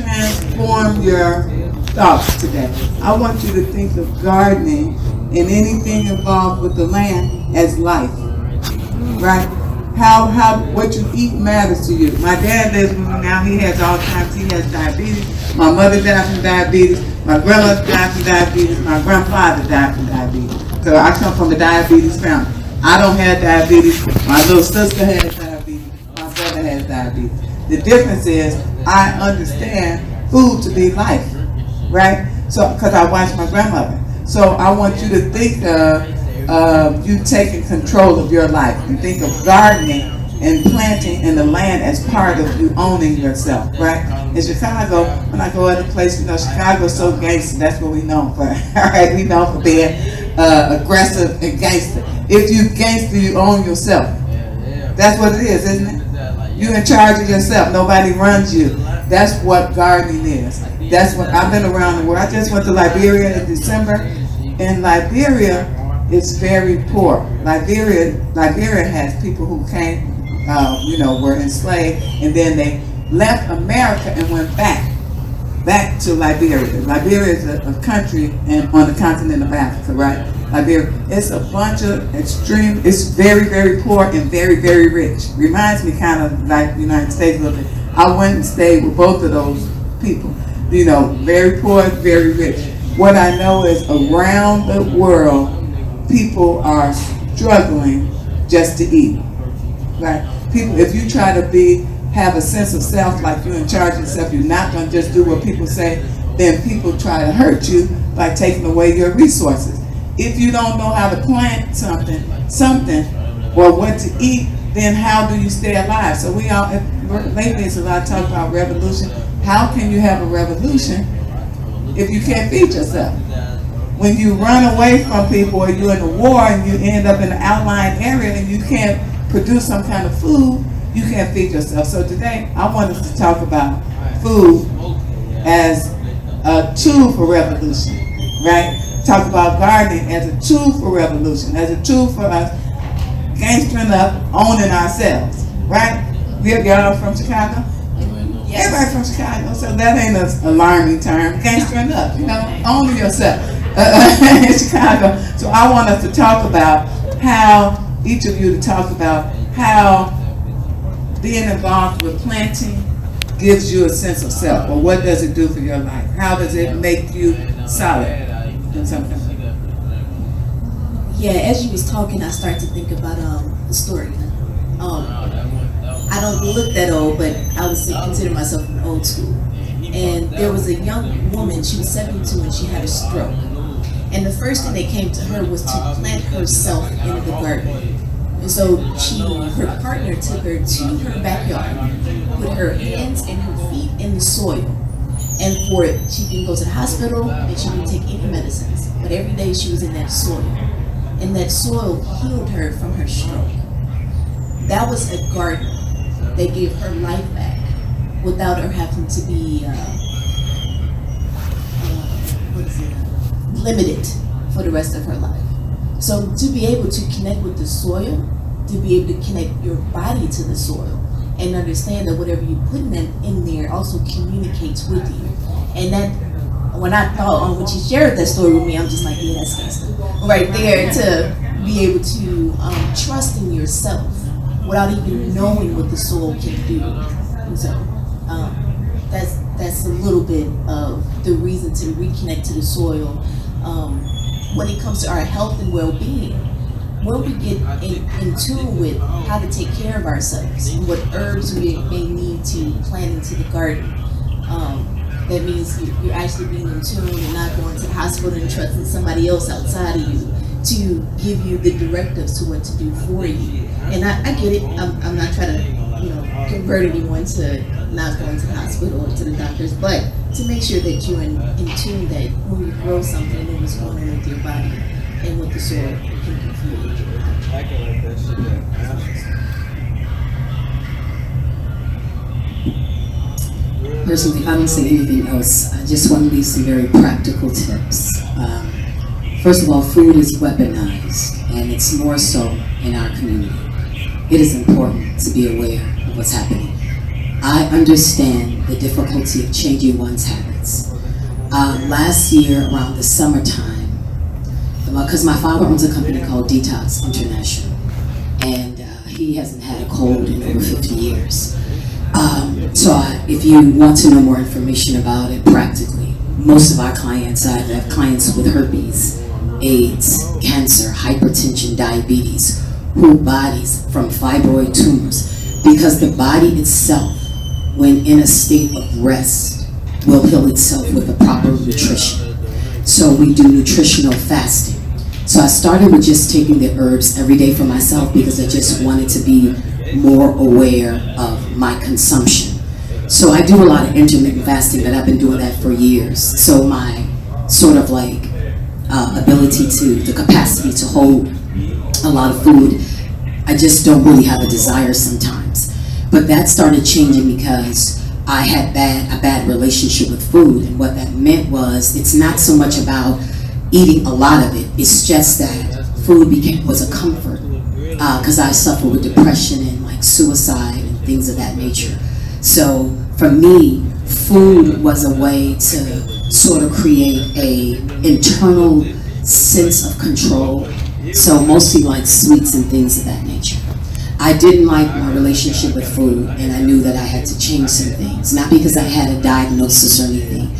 transform your thoughts today. I want you to think of gardening and anything involved with the land as life, right? How how what you eat matters to you. My dad lives with me now. He has all kinds. He has diabetes. My mother died from diabetes. My grandmother died from diabetes. My grandfather died from diabetes. So I come from a diabetes family. I don't have diabetes. My little sister has diabetes. My brother has diabetes. The difference is I understand food to be life, right? So because I watched my grandmother. So I want you to think of uh, you taking control of your life and think of gardening and planting in the land as part of you owning yourself, right? In Chicago, when I go other places, you know, Chicago's so gangster. That's what we know for. All right, we know for being uh, aggressive and gangster. If you gangster, you own yourself. That's what it is, isn't it? You're in charge of yourself. Nobody runs you. That's what gardening is. That's what I've been around the world. I just went to Liberia in December. and Liberia, is very poor. Liberia, Liberia has people who came, uh, you know, were enslaved, and then they left America and went back, back to Liberia. Liberia is a, a country in, on the continent of Africa, right? Liberia. It's a bunch of extreme. It's very, very poor and very, very rich. Reminds me kind of like the United States a little bit. I went and stayed with both of those people. You know, very poor, very rich. What I know is around the world, people are struggling just to eat. Right? People, if you try to be have a sense of self, like you're in charge of yourself, you're not going to just do what people say. Then people try to hurt you by taking away your resources. If you don't know how to plant something, something, or what to eat, then how do you stay alive? So we all lately it's a lot of talk about revolution. How can you have a revolution if you can't feed yourself? When you run away from people or you're in a war and you end up in an outlying area and you can't produce some kind of food, you can't feed yourself. So today I wanted to talk about food as a tool for revolution, right? Talk about gardening as a tool for revolution, as a tool for us gangstering up, owning ourselves, right? Y'all from Chicago? Yes. Everybody from Chicago, so that ain't an alarming term. Gangstering up, you know, owning yourself uh, in Chicago. So I want us to talk about how, each of you to talk about how being involved with planting gives you a sense of self, or what does it do for your life? How does it make you solid? Yeah, as you was talking, I started to think about um, the story. Um, I don't look that old, but I would consider myself an old school. And there was a young woman, she was 72 and she had a stroke. And the first thing that came to her was to plant herself in the garden. And so she, her partner took her to her backyard, put her hands and her feet in the soil. And for it, she didn't go to the hospital and she didn't take any medicines. But every day she was in that soil and that soil healed her from her stroke. That was a garden that gave her life back without her having to be uh, uh, it, limited for the rest of her life. So to be able to connect with the soil, to be able to connect your body to the soil, and understand that whatever you put in, in there also communicates with you. And that when I thought on when she shared that story with me, I'm just like, yeah, that's. Right there to be able to um, trust in yourself without even knowing what the soul can do. And so um, that's that's a little bit of the reason to reconnect to the soil um, when it comes to our health and well-being. When we get in, in tune with how to take care of ourselves and what herbs we may need to plant into the garden, um, that means you're actually being in tune and not going to the hospital and trusting somebody else outside of you to give you the directives to what to do for you. And I, I get it. I'm, I'm not trying to, you know, convert anyone to not going to the hospital or to the doctors, but to make sure that you're in, in tune that when you grow something, know what's going on with your body and with the soil I can like that shit. Personally, I don't say anything else. I just want to leave some very practical tips. Um, first of all, food is weaponized, and it's more so in our community. It is important to be aware of what's happening. I understand the difficulty of changing one's habits. Um, last year, around the summertime, because my father owns a company called Detox International, and uh, he hasn't had a cold in over 50 years. Um, so, I, if you want to know more information about it practically, most of our clients, I have clients with herpes, AIDS, cancer, hypertension, diabetes, whole bodies from fibroid tumors, because the body itself when in a state of rest, will heal itself with the proper nutrition. So we do nutritional fasting. So I started with just taking the herbs every day for myself because I just wanted to be more aware of my consumption. So I do a lot of intermittent fasting, but I've been doing that for years. So my sort of like uh, ability to, the capacity to hold a lot of food, I just don't really have a desire sometimes. But that started changing because I had bad a bad relationship with food, and what that meant was it's not so much about eating a lot of it. It's just that food became was a comfort because uh, I suffered with depression and like suicide and things of that nature. So for me, food was a way to sort of create a internal sense of control. So mostly like sweets and things of that nature. I didn't like my relationship with food, and I knew that I had to change some things. Not because I had a diagnosis or anything.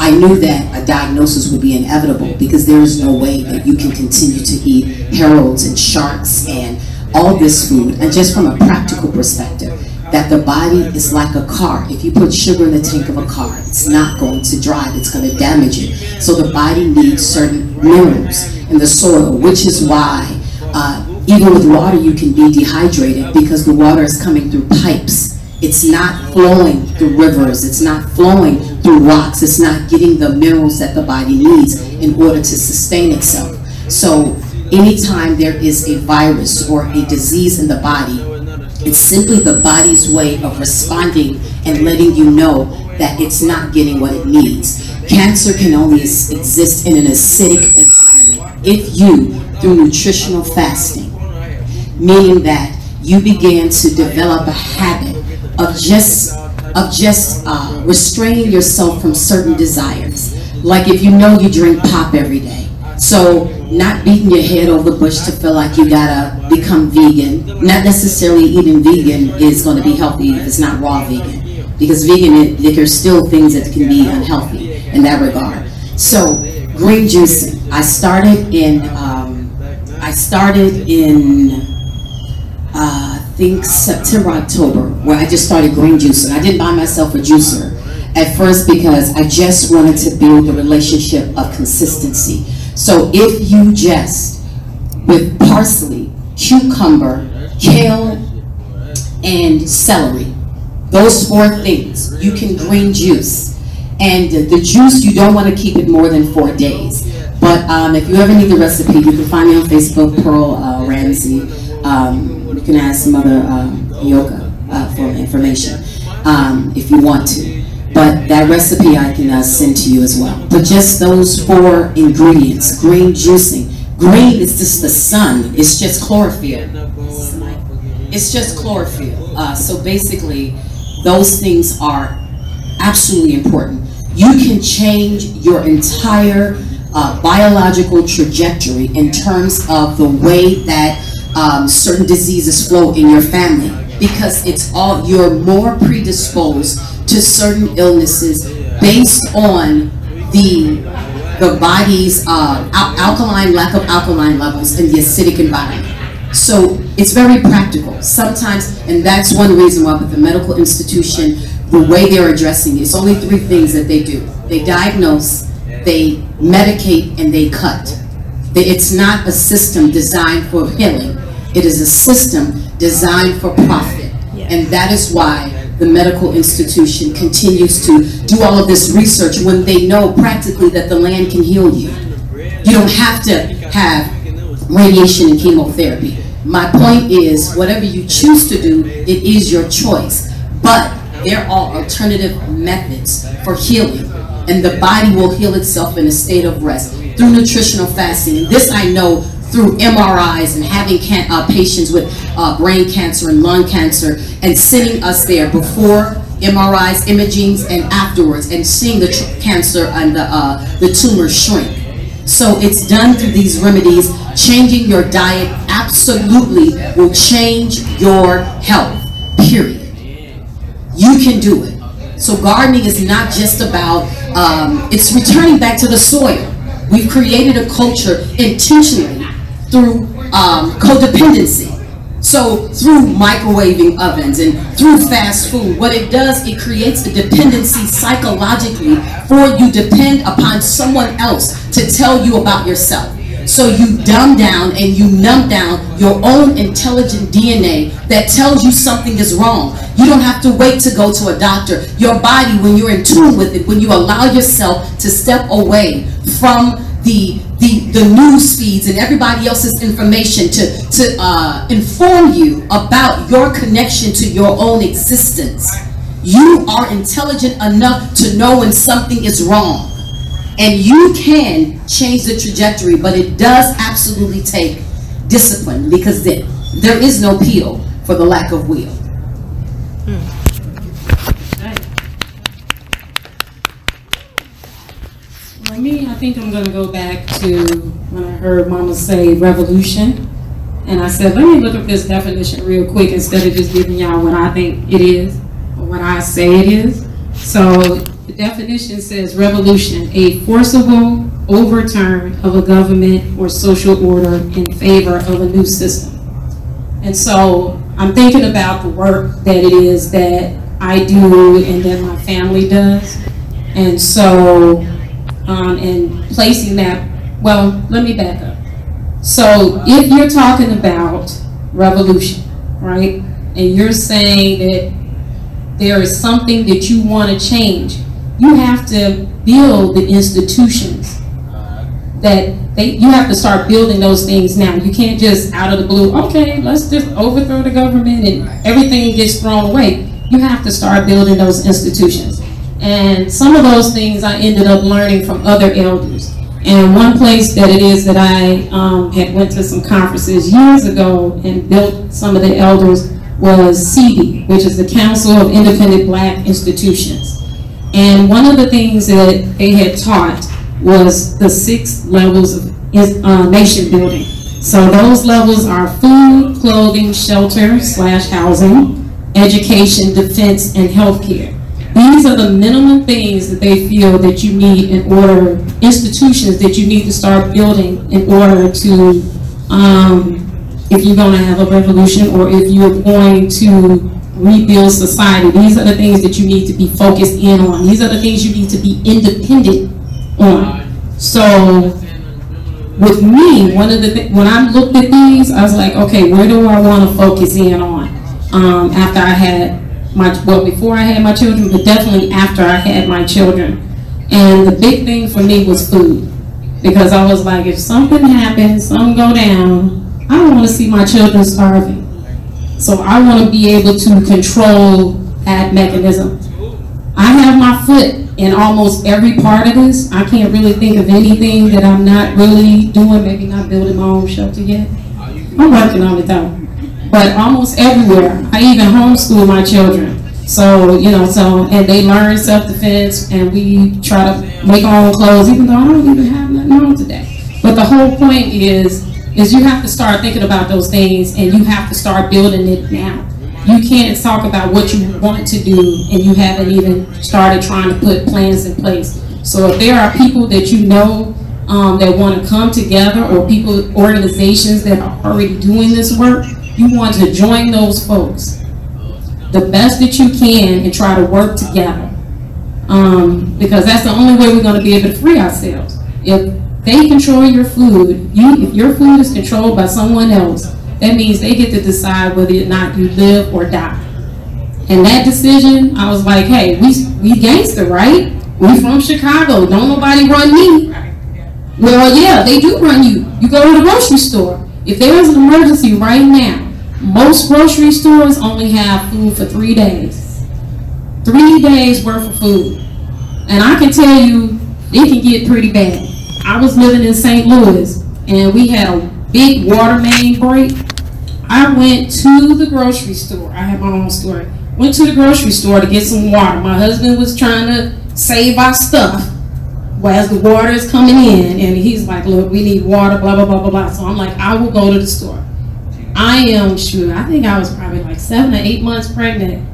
I knew that a diagnosis would be inevitable because there is no way that you can continue to eat Harold's and sharks and all this food, and just from a practical perspective, that the body is like a car. If you put sugar in the tank of a car, it's not going to drive, it's going to damage it. So the body needs certain minerals in the soil, which is why uh, even with water, you can be dehydrated because the water is coming through pipes. It's not flowing through rivers. It's not flowing through rocks. It's not getting the minerals that the body needs in order to sustain itself. So anytime there is a virus or a disease in the body, it's simply the body's way of responding and letting you know that it's not getting what it needs. Cancer can only exist in an acidic environment if you, through nutritional fasting, meaning that you began to develop a habit of just of just uh, restraining yourself from certain desires. Like if you know you drink pop every day, so not beating your head over the bush to feel like you gotta become vegan. Not necessarily eating vegan is going to be healthy if it's not raw vegan, because vegan there's still things that can be unhealthy in that regard. So green juicing. I started in um, I started in think September, October, where I just started green juicing. I didn't buy myself a juicer at first because I just wanted to build a relationship of consistency. So if you just, with parsley, cucumber, kale, and celery, those four things, you can green juice. And the juice, you don't want to keep it more than four days. But um, if you ever need the recipe, you can find me on Facebook, Pearl uh, Ramsey. Um, you can ask Mother um, Yoga uh, for information um, if you want to. But that recipe I can uh, send to you as well. But just those four ingredients, green juicing. Green is just the sun. It's just chlorophyll. It's just chlorophyll. Uh, so basically, those things are absolutely important. You can change your entire uh, biological trajectory in terms of the way that um, certain diseases flow in your family because it's all you're more predisposed to certain illnesses based on the the body's uh, al alkaline lack of alkaline levels in the acidic environment. So it's very practical sometimes, and that's one reason why with the medical institution, the way they're addressing it, it's only three things that they do. They diagnose, they medicate, and they cut. It's not a system designed for healing. It is a system designed for profit. And that is why the medical institution continues to do all of this research when they know practically that the land can heal you. You don't have to have radiation and chemotherapy. My point is, whatever you choose to do, it is your choice. But there are alternative methods for healing, and the body will heal itself in a state of rest through nutritional fasting. And this I know through MRIs and having uh, patients with uh, brain cancer and lung cancer and sending us there before MRIs, imagings, and afterwards, and seeing the cancer and the, uh, the tumor shrink. So it's done through these remedies. Changing your diet absolutely will change your health, period. You can do it. So gardening is not just about, um, it's returning back to the soil. We've created a culture intentionally through um, codependency. So through microwaving ovens and through fast food, what it does, it creates a dependency psychologically for you depend upon someone else to tell you about yourself. So you dumb down and you numb down your own intelligent DNA that tells you something is wrong. You don't have to wait to go to a doctor. Your body, when you're in tune with it, when you allow yourself to step away from the the, the news feeds and everybody else's information to, to uh, inform you about your connection to your own existence. You are intelligent enough to know when something is wrong. And you can change the trajectory, but it does absolutely take discipline because there, there is no peel for the lack of will. For me, I think I'm gonna go back to when I heard Mama say revolution. And I said, let me look up this definition real quick instead of just giving y'all what I think it is or what I say it is. So the definition says revolution, a forcible overturn of a government or social order in favor of a new system. And so I'm thinking about the work that it is that I do and that my family does. And so, um, and placing that, well, let me back up. So if you're talking about revolution, right, and you're saying that there is something that you want to change, you have to build the institutions that they, you have to start building those things now. You can't just out of the blue, okay, let's just overthrow the government and everything gets thrown away. You have to start building those institutions. And some of those things I ended up learning from other elders. And one place that it is that I um, had went to some conferences years ago and built some of the elders was CIBI, which is the Council of Independent Black Institutions. And one of the things that they had taught was the six levels of uh, nation building. So those levels are food, clothing, shelter slash housing, education, defense, and healthcare. These are the minimum things that they feel that you need in order, institutions that you need to start building in order to, um, if you're going to have a revolution or if you're going to rebuild society. These are the things that you need to be focused in on. These are the things you need to be independent on. So with me, one of the th- when I looked at these, I was like, okay, where do I want to focus in on? Um, after I had my well, before I had my children, but definitely after I had my children. And the big thing for me was food, because I was like, if something happens, something go down, I don't want to see my children starving. So I want to be able to control that mechanism. I have my foot in almost every part of this. I can't really think of anything that I'm not really doing, maybe not building my own shelter yet. I'm working on it though. But almost everywhere. I even homeschool my children. So, you know, so, and they learn self-defense and we try to make our own clothes, even though I don't even have nothing on today. But the whole point is, is you have to start thinking about those things and you have to start building it now. You can't talk about what you want to do and you haven't even started trying to put plans in place. So if there are people that you know um, that want to come together or people, organizations that are already doing this work, you want to join those folks the best that you can and try to work together. Um, because that's the only way we're going to be able to free ourselves. If they control your food, you if your food is controlled by someone else, that means they get to decide whether or not you live or die. And that decision, I was like, hey, we we gangster, right? We from Chicago. Don't nobody run me. Well, yeah, they do run you. You go to the grocery store. If there is an emergency right now, most grocery stores only have food for three days. Three days worth of food. And I can tell you, it can get pretty bad. I was living in St. Louis and we had a big water main break. I went to the grocery store. I had my own store. Went to the grocery store to get some water. My husband was trying to save our stuff. Well, as the water is coming in, and he's like, "Look, we need water." Blah blah blah blah blah. So I'm like, "I will go to the store." I am sure. I think I was probably like seven or eight months pregnant,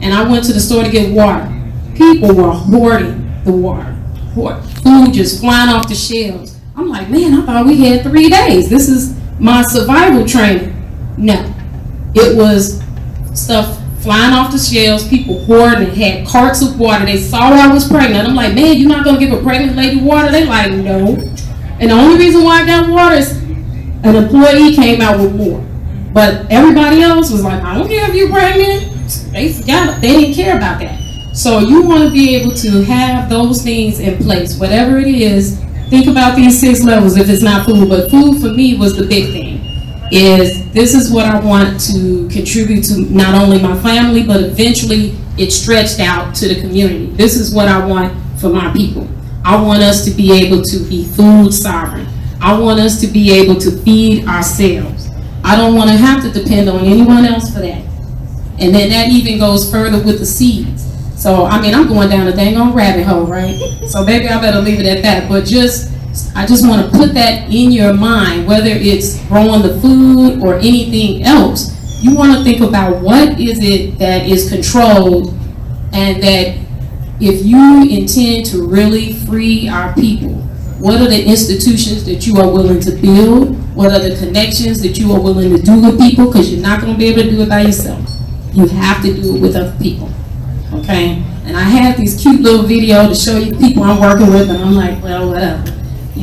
and I went to the store to get water. People were hoarding the water, food just flying off the shelves. I'm like, man, I thought we had three days. This is my survival training. No, it was stuff flying off the shelves, people hoarding, had carts of water. They saw I was pregnant. I'm like, man, you're not gonna give a pregnant lady water? They like, no. And the only reason why I got water is an employee came out with more. But everybody else was like, I don't care if you're pregnant. They forgot, they didn't care about that. So you want to be able to have those things in place, whatever it is. Think about these six levels if it's not food, but food for me was the big thing. Is this is what I want to contribute to not only my family, but eventually it stretched out to the community. This is what I want for my people. I want us to be able to be food sovereign. I want us to be able to feed ourselves. I don't want to have to depend on anyone else for that. And then that even goes further with the seeds. So, I mean, I'm going down a dang on rabbit hole, right? So maybe I better leave it at that. But just, I just want to put that in your mind, whether it's growing the food or anything else. You want to think about what is it that is controlled and that if you intend to really free our people, what are the institutions that you are willing to build? What are the connections that you are willing to do with people? Because you're not going to be able to do it by yourself. You have to do it with other people. Okay? And I have these cute little video to show you people I'm working with, and I'm like, well, whatever.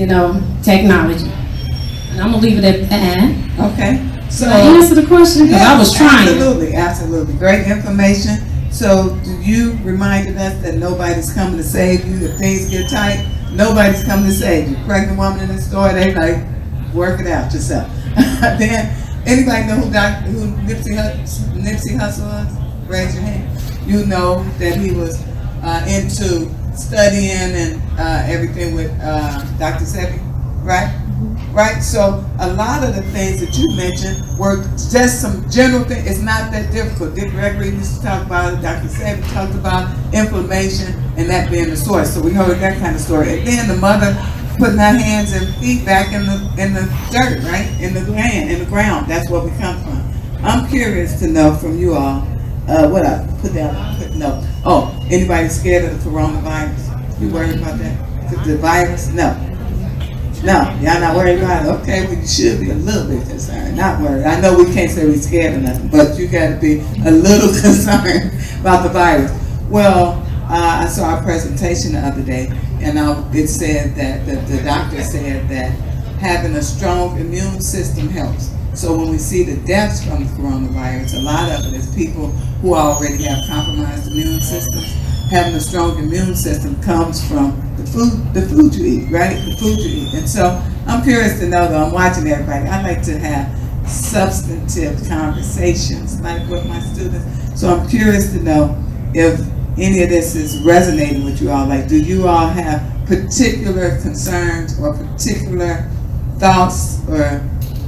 You know, technology. And I'm to leave it at that. Okay. So. Did I answer the question? Because I was trying. Absolutely, absolutely. Great information. So do you reminded us that nobody's coming to save you if things get tight? Nobody's coming to save you. Pregnant woman in the store, they like, work it out yourself. then, anybody know who Doc, who Nipsey Hussle, Nipsey Hussle was? Raise your hand. You know that he was uh, into studying and uh, everything with uh, Dr. Sebi, right? Right, so a lot of the things that you mentioned were just some general things. It's not that difficult. Dick Gregory used to talk about it. Dr. Sebi talked about inflammation and that being the source. So we heard that kind of story. And then the mother putting her hands and feet back in the in the dirt, right, in the land, in the ground. That's where we come from. I'm curious to know from you all. Uh, what I put down? Put, no. Oh, anybody scared of the coronavirus? You worried about that? The, virus? No. No, y'all not worried about it. Okay, well, you should be a little bit concerned. Not worried. I know we can't say we're scared of nothing, but you got to be a little concerned about the virus. Well, uh, I saw a presentation the other day, and uh, it said that the, the doctor said that having a strong immune system helps. So when we see the deaths from the coronavirus, a lot of it is people who already have compromised immune systems. Having a strong immune system comes from the food, the food you eat, right? The food you eat. And so I'm curious to know, though, I'm watching everybody. I like to have substantive conversations, like with my students. So I'm curious to know if any of this is resonating with you all. Like, do you all have particular concerns or particular thoughts or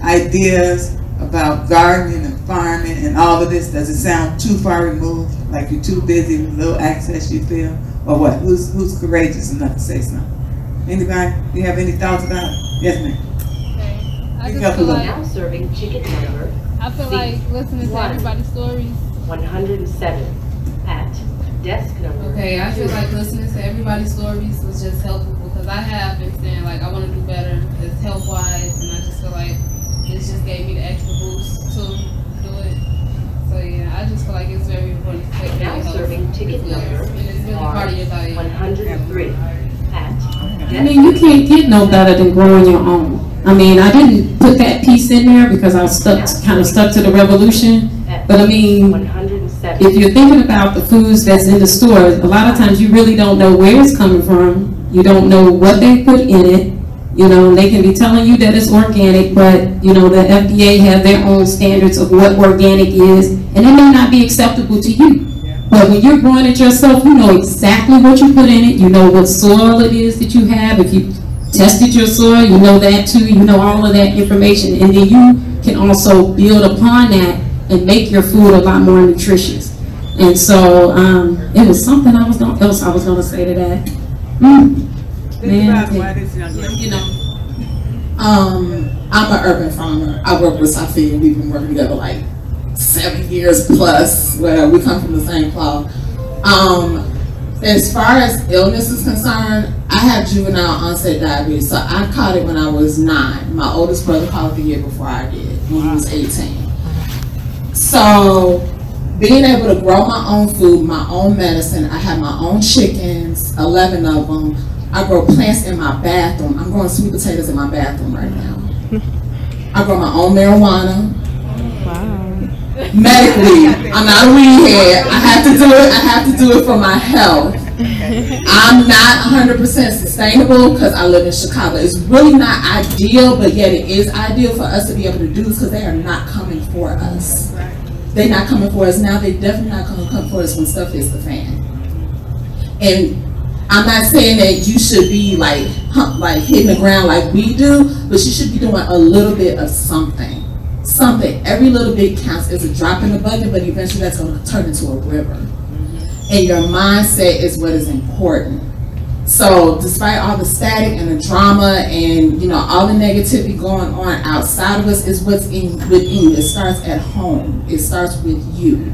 ideas about gardening and farming and all of this? Does it sound too far removed? Like you're too busy with little access you feel? Or what? Who's who's courageous enough to say something? Anybody? You have any thoughts about it? Yes, ma'am. Okay. I Speak just feel little. like Now serving chicken number I feel like listening to everybody's stories. 107 at desk number. Okay, I feel like listening to everybody's stories was just helpful because I have been saying like I want to do better, just health wise, and I just feel like this just gave me the extra boost to do it. So yeah, I just feel like it's very important to take care Now of health. serving ticket It's really- number and it's really part of your diet. 103 at I mean, you can't get no better than growing your own. I mean, I didn't put that piece in there because I was stuck, kind of stuck to the revolution. But I mean, if you're thinking about the foods that's in the store, a lot of times you really don't know where it's coming from. You don't know what they put in it. You know, they can be telling you that it's organic, but, you know, the FDA have their own standards of what organic is, and it may not be acceptable to you. But when you're growing it yourself, you know exactly what you put in it. You know what soil it is that you have. If you tested your soil, you know that too. You know all of that information. And then you can also build upon that and make your food a lot more nutritious. And so, um, it was something I was gonna, else I was gonna say to that. Hmm. Think about Man, why this young lady. You know, Um, I'm an urban farmer. I work with Sophia. We've been working together like seven years plus. Where we come from the same cloth. Um, as far as illness is concerned, I have juvenile onset diabetes. So I caught it when I was nine. My oldest brother caught it the year before I did, when he was 18. So being able to grow my own food, my own medicine, I have my own chickens, 11 of them. I grow plants in my bathroom. I'm growing sweet potatoes in my bathroom right now. I grow my own marijuana. Medically, I'm not a weed head. I have to do it. I have to do it for my health. I'm not 100% sustainable because I live in Chicago. It's really not ideal, but yet it is ideal for us to be able to do this because they are not coming for us. They're not coming for us now. They're definitely not going to come for us when stuff hits the fan. And I'm not saying that you should be like like hitting the ground like we do, but you should be doing a little bit of something. Something. Every little bit counts as a drop in the bucket, but eventually that's going to turn into a river. Mm-hmm. And your mindset is what is important. So, despite all the static and the drama and you know all the negativity going on outside of us, is what's in within you. It starts at home. It starts with you,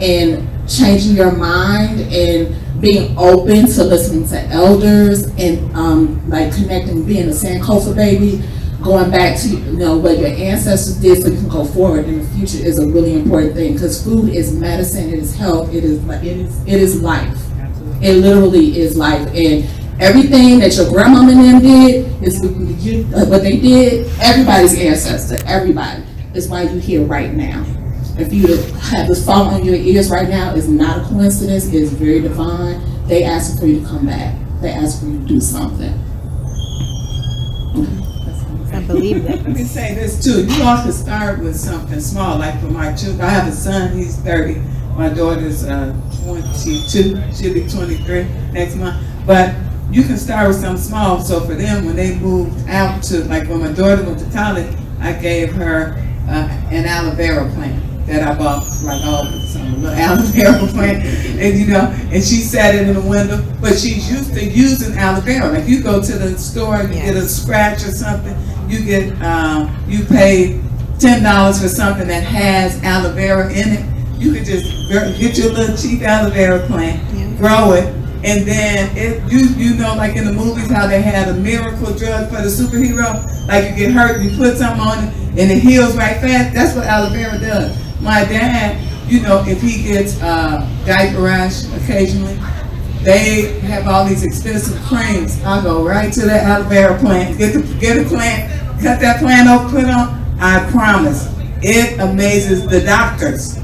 and changing your mind and being open to listening to elders and um, like connecting, being a Sankofa baby, going back to you know what your ancestors did so you can go forward in the future is a really important thing because food is medicine, it is health, it is it is it is life. Absolutely. It literally is life, and everything that your grandmama and them did is what they did. Everybody's ancestor, everybody is why you're here right now. If you have the song on your ears right now, it's not a coincidence. It's very divine. They ask for you to come back. They ask for you to do something. I believe that. Let me say this too. You all can start with something small, like for my children. I have a son, he's 30. My daughter's uh, 22. She'll be 23 next month. But you can start with something small. So for them, when they moved out to, like when my daughter went to college, I gave her uh, an aloe vera plant that I bought, like all some little aloe vera plant, and you know, and she sat it in the window. But she's used to using aloe vera. Like you go to the store and you get a scratch or something, you get um, you pay ten dollars for something that has aloe vera in it. You could just get your little cheap aloe vera plant, grow it, and then if you you know like in the movies how they had a miracle drug for the superhero. Like you get hurt, you put something on it, and it heals right fast. That's what aloe vera does. My dad, you know, if he gets uh, diaper rash occasionally, they have all these expensive creams. I go right to the aloe vera plant, get the get a plant, cut that plant off, put on. I promise, it amazes the doctors.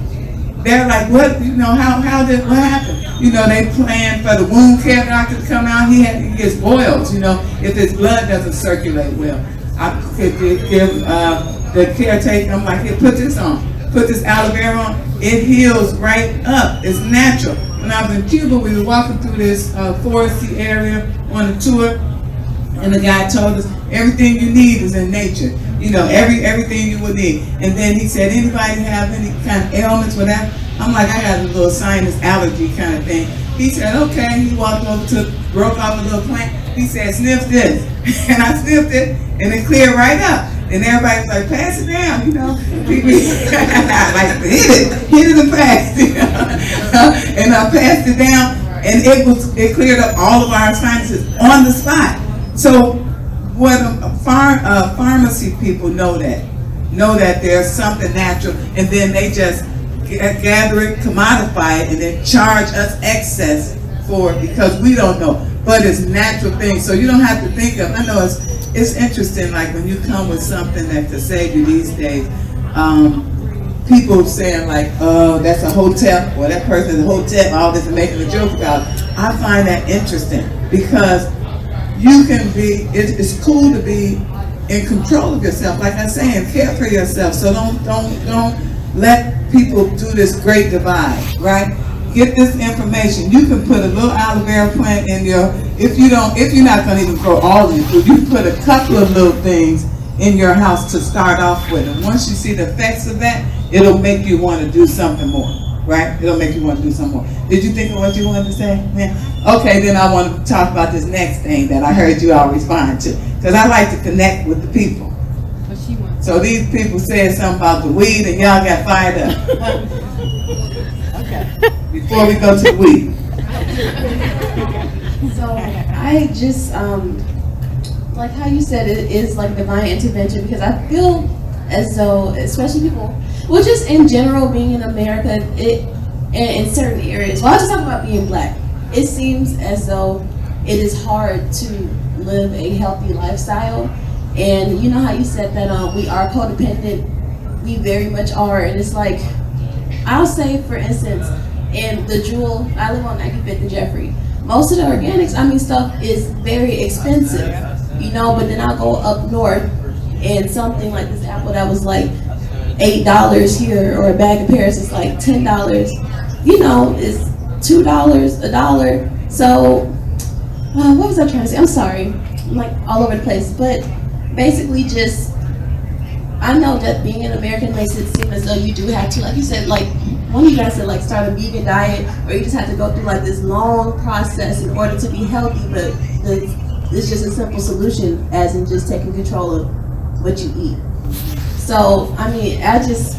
They're like, what? You know, how how did what happened? You know, they plan for the wound care doctor to come out. He, had, he gets boils. You know, if his blood doesn't circulate well. I could give uh, the caretaker. I'm like, here, put this on. Put this aloe vera on. It heals right up. It's natural. When I was in Cuba, we were walking through this uh, foresty area on a tour, and the guy told us everything you need is in nature. You know, every everything you would need. And then he said, anybody have any kind of ailments that? I'm like, I got a little sinus allergy kind of thing. He said, okay. He walked over to, broke off a little plant. He said, sniff this. and I sniffed it, and it cleared right up. And everybody's like, pass it down, you know. People like hit it, hit it and pass, it. and I passed it down, and it was it cleared up all of our sinuses on the spot. So what phar, uh, pharmacy people know that know that there's something natural, and then they just gather it, commodify it, and then charge us excess for it because we don't know. But it's natural things, so you don't have to think of. I know it's it's interesting, like when you come with something that to save you these days. Um, people saying like, "Oh, that's a hotep," or "That person's a hotep," all this and making a joke about. It. I find that interesting because you can be. It, it's cool to be in control of yourself, like I'm saying, care for yourself. So don't don't don't let people do this great divide, right? Get this information. You can put a little aloe vera plant in your. If you don't, if you're not going to even grow all of your food, you can put a couple of little things in your house to start off with. And once you see the effects of that, it'll make you want to do something more. right? It'll make you want to do some more. Did you think of what you wanted to say? Yeah. Okay, then I want to talk about this next thing that I heard you all respond to, because I like to connect with the people. So these people said something about the weed, and y'all got fired up. Before we go to the weed. So I just um like how you said it is like divine intervention because I feel as though especially people well just in general being in America it in, in certain areas well I'll just talk about being black it seems as though it is hard to live a healthy lifestyle and you know how you said that um, we are codependent we very much are and it's like I'll say for instance in the Jewel I live on 95th and Jeffrey most of the organics, I mean, stuff is very expensive, you know. But then I go up north, and something like this apple that was like eight dollars here, or a bag of pears is like ten dollars. You know, it's two dollars, a dollar. So, uh, what was I trying to say? I'm sorry, I'm like all over the place. But basically, just I know that being an American makes it seem as though you do have to, like you said, like one of you guys said, like start a vegan diet, or you just have to go through like this long process in order to be healthy. But the, it's just a simple solution, as in just taking control of what you eat. So I mean, I just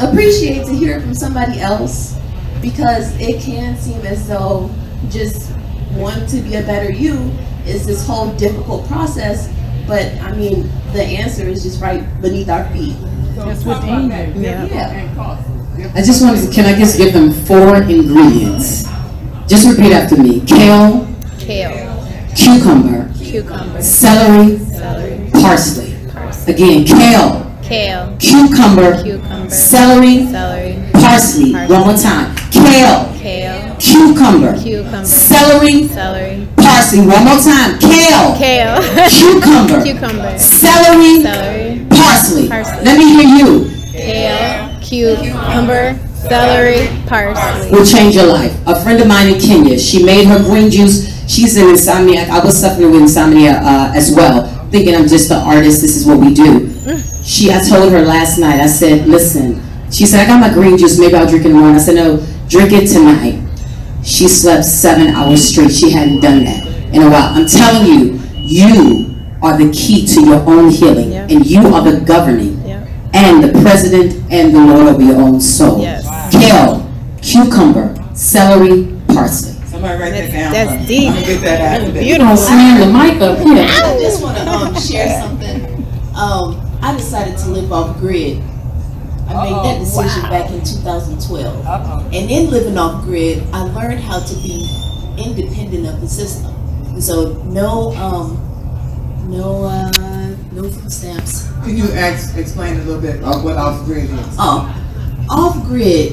appreciate to hear it from somebody else because it can seem as though just wanting to be a better you is this whole difficult process. But I mean, the answer is just right beneath our feet. That's within you. Yeah. I just wanted to, can I just give them four ingredients? Just repeat after me. Kale, Kale, cucumber, cucumber, celery, celery, parsley. Parsley. Again, kale, kale, cucumber, cucumber, celery, celery, parsley. One more time. Kale, kale, cucumber, cucumber, celery, celery, parsley. One more time. Kale, kale, cucumber, cucumber, celery, celery, parsley. Parsley. Let me hear you. kale, cucumber, celery, parsley. will change your life. A friend of mine in Kenya, she made her green juice. She's an insomniac. I was suffering with insomnia uh, as well, thinking I'm just an artist. This is what we do. She, I told her last night. I said, listen. She said, I got my green juice. Maybe I'll drink it in the morning. I said, no, drink it tonight. She slept seven hours straight. She hadn't done that in a while. I'm telling you, you are the key to your own healing, Yeah. and you are the governing. And the president and the Lord of your own soul. Yes. Kale, cucumber, celery, parsley. Somebody write that down. That's for deep. Get that out today. You don't slam the mic up here. I just want to um, share something. Um, I decided to live off grid. I made that decision back in 2012. And in living off grid, I learned how to be independent of the system. And so no, um, no, uh, no food stamps. Can you ex- explain a little bit of what off grid is? Oh, off grid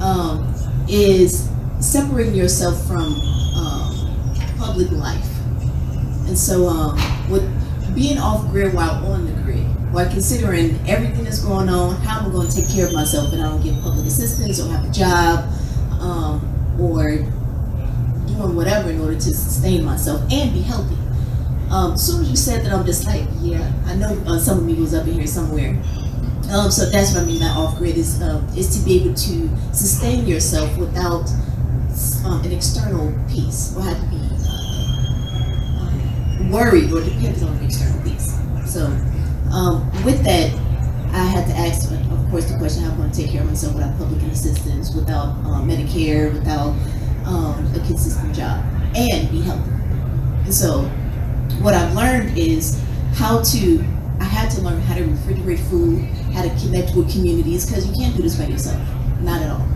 um, is separating yourself from um, public life. And so, um, with being off grid while on the grid, while considering everything that's going on, how am I going to take care of myself and I don't get public assistance or have a job um, or doing whatever in order to sustain myself and be healthy. Um, as soon as you said that, I'm just like, yeah, I know uh, some of me was up in here somewhere. Um, so that's what I mean by off grid is um, is to be able to sustain yourself without um, an external piece or have to be uh, worried or dependent on an external piece. So um, with that, I had to ask, of course, the question: How am I going to take care of myself without public assistance, without um, Medicare, without a consistent job, and be healthy? And so, what I've learned is how to. I had to learn how to refrigerate food, how to connect with communities, because you can't do this by yourself, not at all.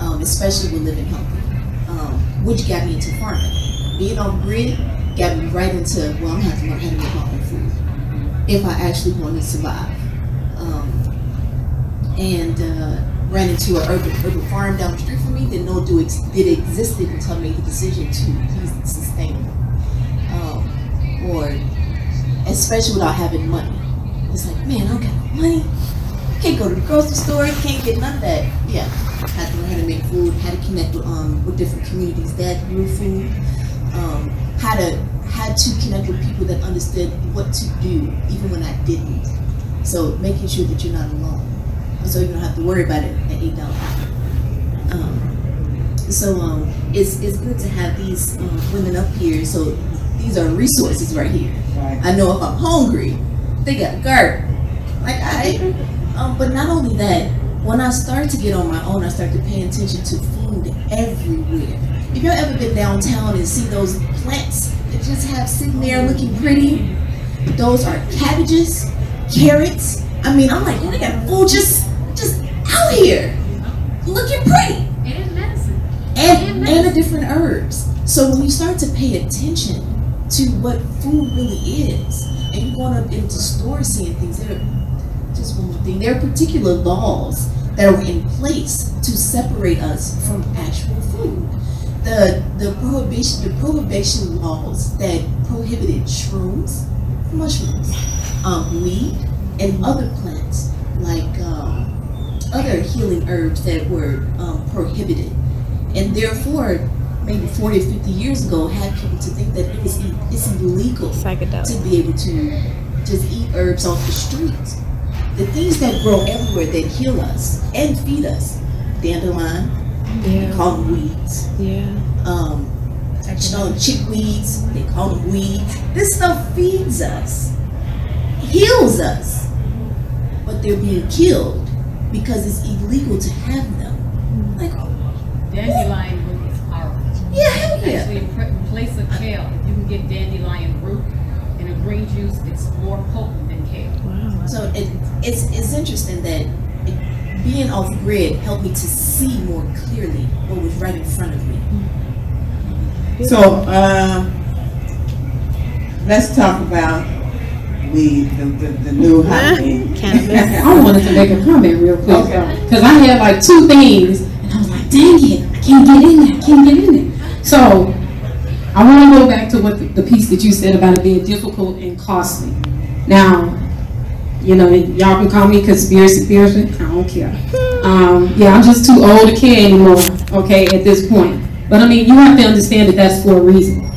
Um, especially with living healthy, um, which got me into farming. Being on grid got me right into well, I'm gonna have to learn how to make my own food if I actually want to survive. Um, and uh, ran into an urban urban farm down the street from me. Didn't know do it existed until I made the decision to be sustainable. Or especially without having money. It's like, man, I don't got no money. Can't go to the grocery store. Can't get none of that. Yeah, had to learn how to make food. How to connect with um with different communities that grew food. Um, how to had to connect with people that understood what to do even when I didn't. So making sure that you're not alone, so you don't have to worry about it at eight dollars. Um, so um, it's it's good to have these um, women up here. So these are resources right here. Right. I know if I'm hungry, they got a garden. Like I, um, but not only that, when I start to get on my own, I start to pay attention to food everywhere. If you've ever been downtown and see those plants that just have sitting there looking pretty, those are cabbages, carrots. I mean, I'm like, oh, they got food just just out here, looking pretty And medicine. and, and the different herbs. So when you start to pay attention to what food really is, and you're going up into stores seeing things, there are just one more thing. There are particular laws that are in place to separate us from actual food. The the prohibition the prohibition laws that prohibited shrooms, mushrooms, um, weed, and other plants like um, other healing herbs that were um, prohibited and therefore maybe 40 or 50 years ago had people to think that it was it's illegal Psychedelic. to be able to just eat herbs off the street. the things that grow everywhere that heal us and feed us dandelion they call them weeds. Yeah. um, you know, chickweeds they call them weeds. This stuff feeds us heals us. But they're being killed because it's illegal to have them. Like Dandelion root is powerful. yeah hell yeah Actually, in pr- in place of kale, if you can get dandelion root in a green juice, it's more potent than kale. Wow. So it, it's it's interesting that it, being off grid helped me to see more clearly what was right in front of me. So, um, let's talk about weed, the, the, the new hot thing. Cannabis. I wanted to make a comment real quick, Okay. because I had like two things, and I was like, dang it, I can't get in there, I can't get in there. So, I want to go back to what the, the piece that you said about it being difficult and costly. Now, you know, y'all can call me conspiracy theorist, I don't care. Um, yeah, I'm just too old to care anymore, okay, at this point. But I mean, you have to understand that that's for a reason.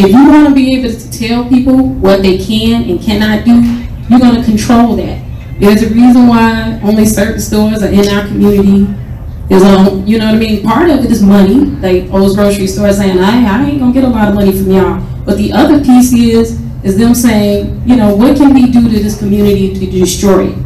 If you want to be able to tell people what they can and cannot do, you're going to control that. There's a reason why only certain stores are in our community. You know what I mean? Part of it is money, like O's grocery store saying, I, I ain't gonna get a lot of money from y'all. But the other piece is, is them saying, you know, what can we do to this community to destroy it?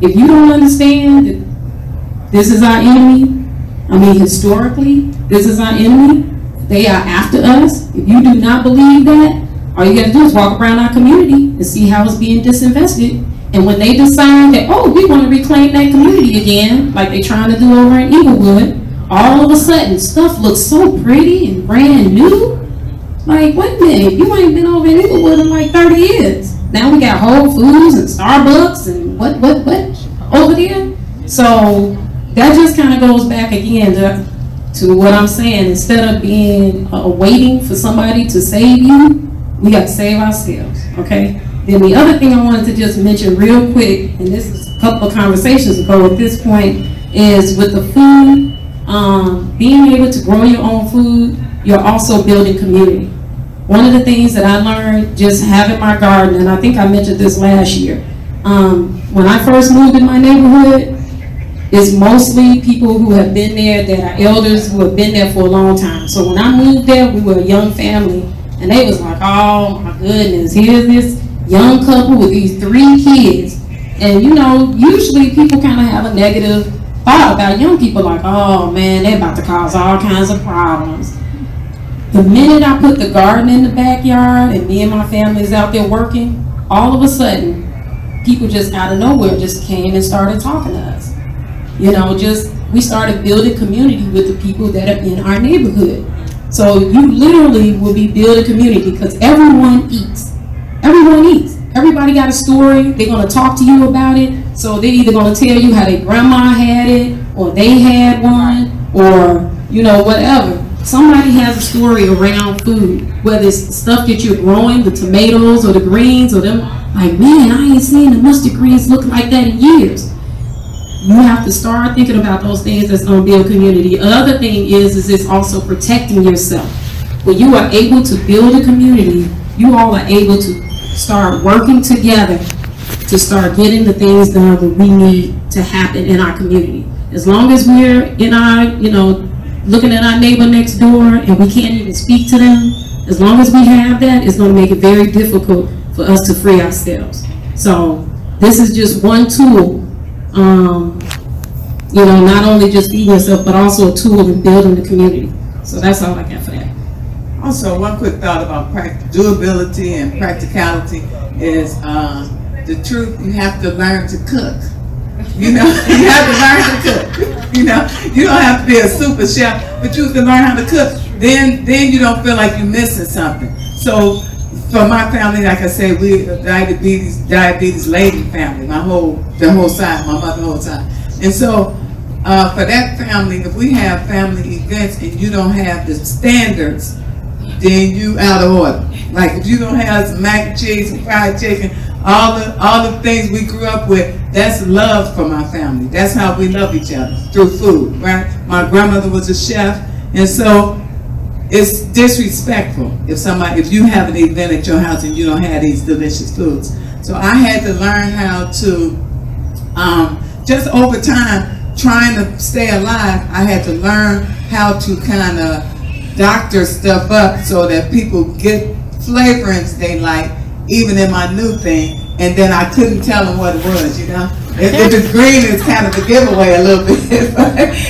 If you don't understand that this is our enemy, I mean, historically, this is our enemy, they are after us. If you do not believe that, all you gotta do is walk around our community and see how it's being disinvested. And when they decide that, oh, we wanna reclaim that community again, like they're trying to do over in Englewood, all of a sudden, stuff looks so pretty and brand new. Like, wait a minute, you ain't been over in Englewood in like thirty years. Now we got Whole Foods and Starbucks and what, what, what, over there? So, that just kinda goes back again to, to what I'm saying, instead of being, uh, waiting for somebody to save you, we got to save ourselves, okay? Then the other thing I wanted to just mention real quick, and this is a couple of conversations ago at this point, is with the food, um, being able to grow your own food, you're also building community. One of the things that I learned just having my garden, and I think I mentioned this last year, um, when I first moved in my neighborhood, it's mostly people who have been there that are elders who have been there for a long time. So when I moved there, we were a young family, and they was like, "Oh my goodness, here's this young couple with these three kids." And you know, usually people kind of have a negative thought about young people, like, "Oh man, they're about to cause all kinds of problems." The minute I put the garden in the backyard and me and my family is out there working, all of a sudden, people just out of nowhere just came and started talking to us. You know, just we started building community with the people that are in our neighborhood. So you literally will be building community because everyone eats. Everyone eats. Everybody got a story. They're gonna talk to you about it. So they're either gonna tell you how their grandma had it, or they had one, or you know whatever. Somebody has a story around food, whether it's stuff that you're growing, the tomatoes or the greens, or them. Like man, I ain't seen the mustard greens look like that in years you have to start thinking about those things that's going to build community. Another thing is, is it's also protecting yourself. When you are able to build a community, you all are able to start working together to start getting the things done that we need to happen in our community. As long as we're in our, you know, looking at our neighbor next door and we can't even speak to them, as long as we have that, it's gonna make it very difficult for us to free ourselves. So this is just one tool, um, you know, not only just feeding yourself, but also a tool in building the community. So that's all I got. Also, one quick thought about doability and practicality is uh, the truth. You have to learn to cook. You know, you have to learn to cook. You know, you don't have to be a super chef, but you to learn how to cook. Then, then you don't feel like you're missing something. So, for my family, like I said, we're a diabetes diabetes lady family. My whole the whole side, my mother whole side, and so. Uh, for that family, if we have family events and you don't have the standards then you out of order. Like if you don't have some mac and cheese and fried chicken, all the all the things we grew up with, that's love for my family. That's how we love each other through food, right? My grandmother was a chef, and so it's disrespectful if somebody if you have an event at your house and you don't have these delicious foods. So I had to learn how to um, just over time trying to stay alive, I had to learn how to kind of doctor stuff up so that people get flavorings they like, even in my new thing, and then I couldn't tell them what it was, you know? If, if it's green, it's kind of a giveaway a little bit,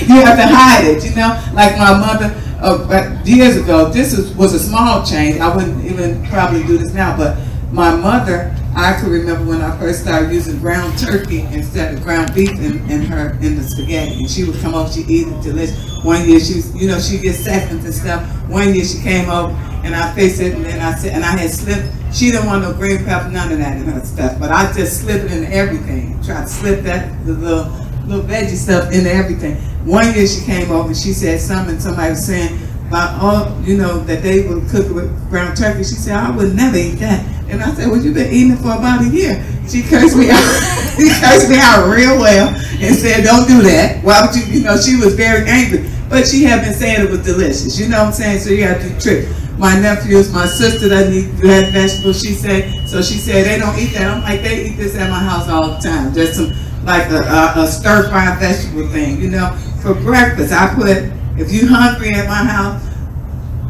you have to hide it, you know? Like my mother, uh, years ago, this is, was a small change. I wouldn't even probably do this now, but my mother, I can remember when I first started using ground turkey instead of ground beef in, in her in the spaghetti, and she would come over, she eat it delicious. One year she was, you know, she get seconds and stuff. One year she came over and I fixed it, and then I said, and I had slipped. She didn't want no green pepper, none of that in her stuff, but I just slipped it into everything. Tried to slip that the little little veggie stuff into everything. One year she came over and she said something. Somebody was saying about all, you know, that they would cook with ground turkey. She said, I would never eat that. And I said, well, you've been eating it for about a year. She cursed me out. she cursed me out real well and said, don't do that. Why would you, you know, she was very angry. But she had been saying it was delicious. You know what I'm saying? So you have to trick. My nephews, my sister doesn't eat that vegetable, She said, so she said, they don't eat that. I'm like, they eat this at my house all the time. Just some, like a, a, a stir fried vegetable thing, you know. For breakfast, I put, if you hungry at my house,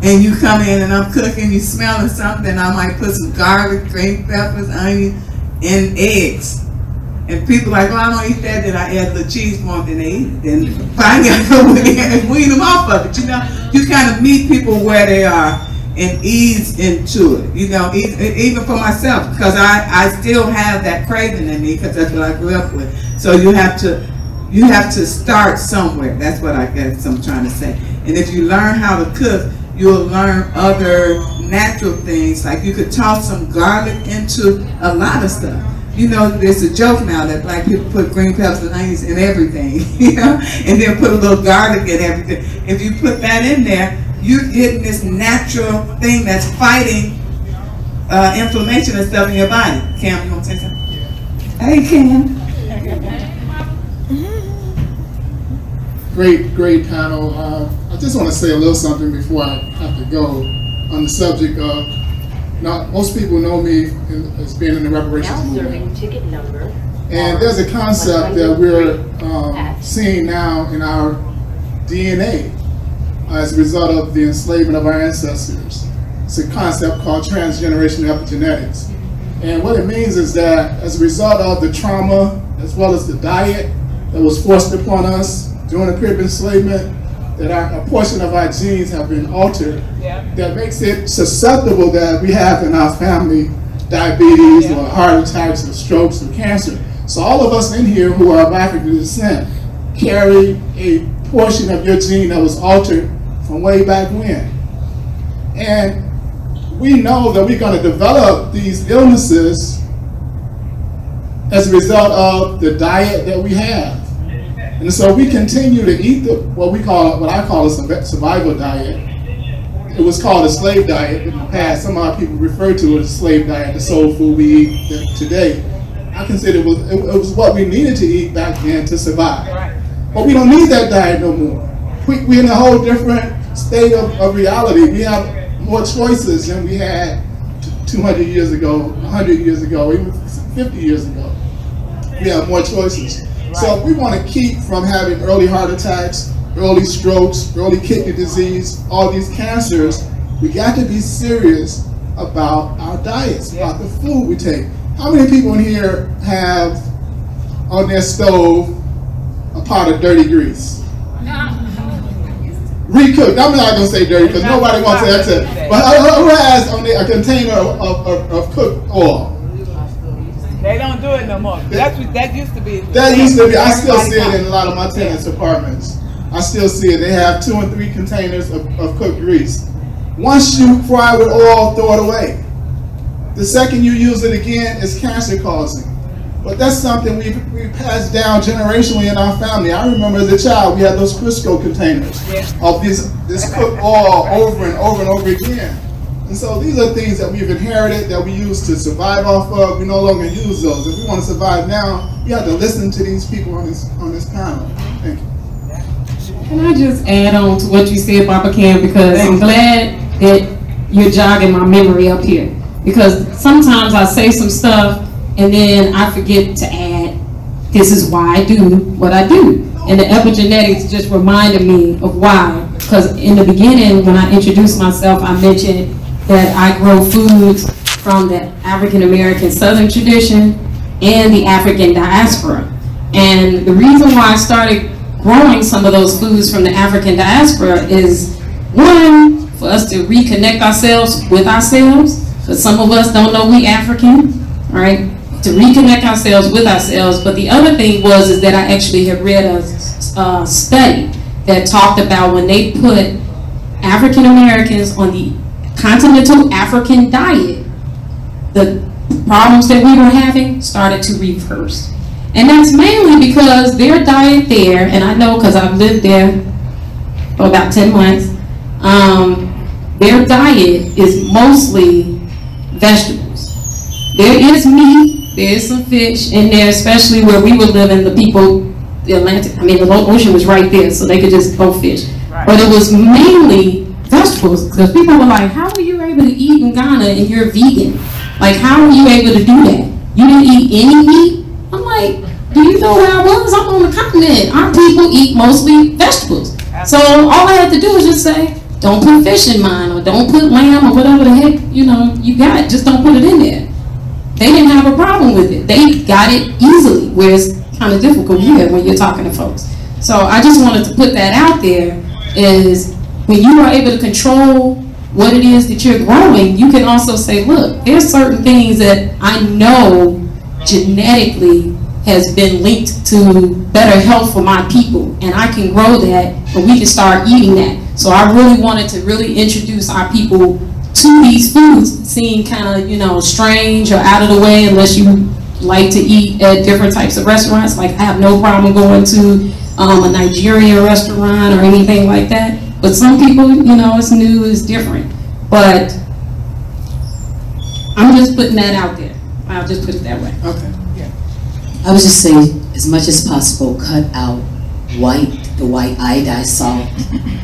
and you come in and I'm cooking, you smelling something, I might put some garlic, green peppers, onion, and eggs. And people like, well, I don't eat that, then I add the cheese for them, then they eat. Then finally I go and wean them off of it, you know? You kind of meet people where they are and ease into it, you know, even for myself, because I, I still have that craving in me, because that's what I grew up with. So you have to, you have to start somewhere. That's what I guess I'm trying to say. And if you learn how to cook, you'll learn other natural things. Like you could toss some garlic into a lot of stuff. You know, there's a joke now that black people put green peppers and onions in everything, you know, and then put a little garlic in everything. If you put that in there, you're getting this natural thing that's fighting uh, inflammation and stuff in your body. Cam, you want to say something? Hey, Cam. Great, great panel. Uh, I just want to say a little something before I have to go on the subject of. Now, most people know me in, as being in the reparations Now movement. ticket number. And there's a concept that we're um, seeing now in our DNA as a result of the enslavement of our ancestors. It's a concept called transgenerational epigenetics. And what it means is that as a result of the trauma, as well as the diet that was forced upon us during the period of enslavement, that our, a portion of our genes have been altered that makes it susceptible that we have in our family diabetes or heart attacks or strokes or cancer. So all of us in here who are of African descent carry a portion of your gene that was altered from way back when. And we know that we're going to develop these illnesses as a result of the diet that we have. And so we continue to eat the, what we call, what I call a survival diet. It was called a slave diet in the past. Some of our people refer to it as a slave diet, the soul food we eat today. I consider it was, it, was what we needed to eat back then to survive. But we don't need that diet no more. We, we're in a whole different state of, of reality. We have more choices than we had 200 years ago, 100 years ago, even 50 50 years ago. We have more choices. So if we want to keep from having early heart attacks, early strokes, early kidney disease, all these cancers, we got to be serious about our diets, about the food we take. How many people in here have on their stove a pot of dirty grease? Recooked. I'm not gonna say dirty because nobody wants to answer. But who has on a container of, of, of, of cooked oil? They don't do it no more. That's what, that used to be. That used to be. I still see it in a lot of my tenants' apartments. I still see it. They have two and three containers of, of cooked grease. Once you fry with oil, throw it away. The second you use it again, it's cancer causing. But that's something we've, we've passed down generationally in our family. I remember as a child, we had those Crisco containers of this, this cooked oil over and over and over again. And so these are things that we've inherited that we used to survive off of. We no longer use those. If we want to survive now, we have to listen to these people on this on this panel. Thank you. Can I just add on to what you said, Papa Cam, because I'm glad that you're jogging my memory up here. Because sometimes I say some stuff and then I forget to add, this is why I do what I do. And the epigenetics just reminded me of why. Because in the beginning, when I introduced myself, I mentioned that I grow foods from the African American Southern tradition and the African diaspora. And the reason why I started growing some of those foods from the African diaspora is one, for us to reconnect ourselves with ourselves, because some of us don't know we African, all right? To reconnect ourselves with ourselves. But the other thing was is that I actually had read a, a study that talked about when they put African Americans on the continental African diet, the problems that we were having started to reverse. And that's mainly because their diet there, and I know because I've lived there for about 10 months, um, their diet is mostly vegetables. There is meat, there is some fish in there, especially where we were living, the people, the Atlantic, I mean, the ocean was right there, so they could just go fish. But it was mainly vegetables, because people were like, how are you able to eat in Ghana and you're vegan? Like, how are you able to do that? You didn't eat any meat? I'm like, do you know where I was? I'm on the continent. Our people eat mostly vegetables. So all I had to do was just say, don't put fish in mine, or don't put lamb, or whatever the heck, you know, you got. Just don't put it in there. They didn't have a problem with it. They got it easily, where it's kind of difficult here when you're talking to folks. So I just wanted to put that out there, is when you are able to control what it is that you're growing, you can also say, look, there's certain things that I know genetically has been linked to better health for my people and I can grow that but we can start eating that. So I really wanted to really introduce our people to these foods, seem kind of, you know, strange or out of the way unless you like to eat at different types of restaurants. Like I have no problem going to um, a Nigerian restaurant or anything like that. But some people, you know, it's new, it's different. But I'm just putting that out there. I'll just put it that way. Okay. I would just say, as much as possible, cut out white, the white iodized salt